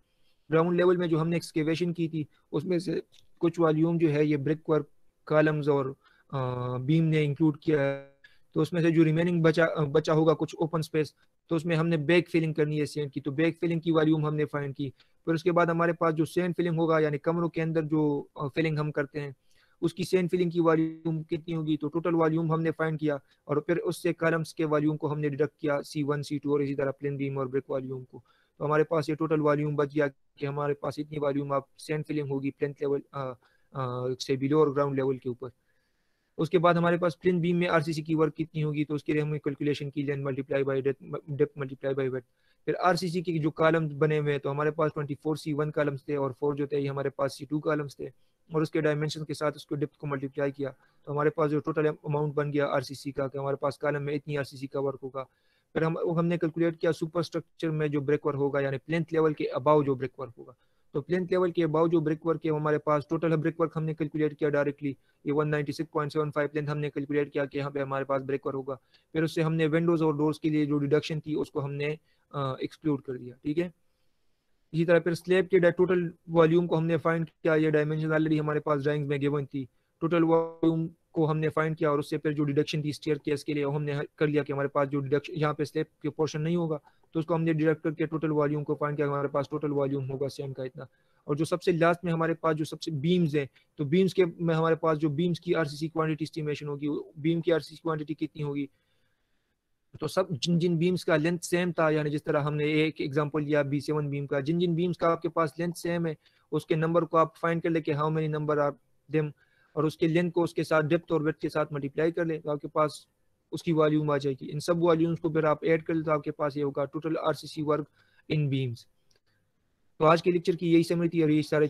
ग्राउंड लेवल में जो हमने एक्सकेवेशन की थी, उसमें से कुछ वॉल्यूम जो है ये ब्रिक वर्क कॉलम्स और बीम ने इंक्लूड किया है। तो उसमें से जो रिमेनिंग बचा बचा होगा कुछ ओपन स्पेस तो उसमें हमने बैक फिलिंग करनी है सेंट की। तो बैक फिलिंग की वॉल्यूम हमने फाइंड की। फिर उसके बाद हमारे पास जो सेंट फिलिंग होगा, यानी कमरों के अंदर जो फिलिंग हम करते हैं, उसकी सेंट फिलिंग की वॉल्यूम कितनी होगी? तो टोटल वॉल्यूम हमने फाइंड किया और फिर उससे कलम्स के वॉल्यूम को हमने डिडक्ट किया सी वन सी टू और इसी तरह प्लेन बीम और ब्रिक वॉल्यूम को। तो हमारे पास ये टोटल वॉल्यूम बच गया कि हमारे पास इतनी वॉल्यूम आप सेंट फिलिंग होगी प्लेन लेवल से बिलो और ग्राउंड लेवल के ऊपर। उसके बाद हमारे पास प्लेन बीम में आरसीसी की वर्क कितनी होगी तो उसके लिए हमने कैलकुलेशन की length multiply by depth multiply by width फिर आरसीसी के जो कॉलम्स बने हुए हैं तो हमारे पास 24 सी वन कॉलम्स थे और फोर जो थे हमारे पास सी टू कॉलम्स थे। और उसके डायमेंशन के साथ उसको डेप्थ को मल्टीप्लाई किया तो हमारे पास जो टोटल अमाउंट बन गया आरसीसी का, कि हमारे पास कॉलम में इतनी आरसीसी का वर्क होगा। फिर हम, हमने कैलकुलेट किया सुपर स्ट्रक्चर में जो ब्रेक वर्क होगा, यानी प्लेंथ लेवल के अबाव जो ब्रेक वर्क होगा। तो प्लेन लेवल के अबाव जो ब्रिक वर्क है हमारे पास टोटल ब्रिक वर्क हमने कैलकुलेट किया डायरेक्टली ये 196.75 लेंथ हमने कैलकुलेट किया कि यहाँ पे हमारे पास ब्रेक वर्क होगा। फिर उससे हमने विंडोज़ और डोर्स के लिए जो डिडक्शन थी, उसको हमने एक्सक्लूड कर दिया, ठीक है? इसी तरह फिर स्लेब के टोटल वॉल्यूम को हमने फाइंड किया। ये डायमेंशन ऑलरेडी हमारे पास ड्राइंग में गिवन थी। टोटल वॉल्यूम को हमने फाइंड किया और उससे फिर जो डिडक्शन थी स्टेयर केस के लिए हमने कर लिया कि हमारे पास जो डिडक्शन यहाँ पे स्लेब के पोर्शन नहीं होगा तो उसको हमने डिडक्ट करके टोटल वॉल्यूम को फाइंड किया हमारे पास टोटल वॉल्यूम होगा सेम का इतना। और जो सबसे लास्ट में हमारे पास जो सबसे बीम्स हैं तो बीम्स के में हमारे पास जो बीम्स की आरसीसी क्वांटिटी एस्टिमेशन होगी बीम की आरसीसी क्वांटिटी कितनी होगी? तो सब जिन जिन बीम्स का लेंथ सेम था, यानी जिस तरह हमने एक एग्जांपल लिया बी सेवन बीम का, जिन जिन बीम्स का आपके पास लेंथ सेम है, उसके नंबर को आप फाइंड कर लेके how many number are them और उसके लेंथ को उसके साथ डेप्थ और वेथ के साथ मल्टीप्लाई कर लें तो आपके पास उसकी वॉल्यूम आ जाएगी। इन सब वॉल्यूम्स को फिर आप ऐड कर लें तो आपके पास ये होगा total RCC work in beams तो आज के लेक्चर की यही समृति थी और यही सारे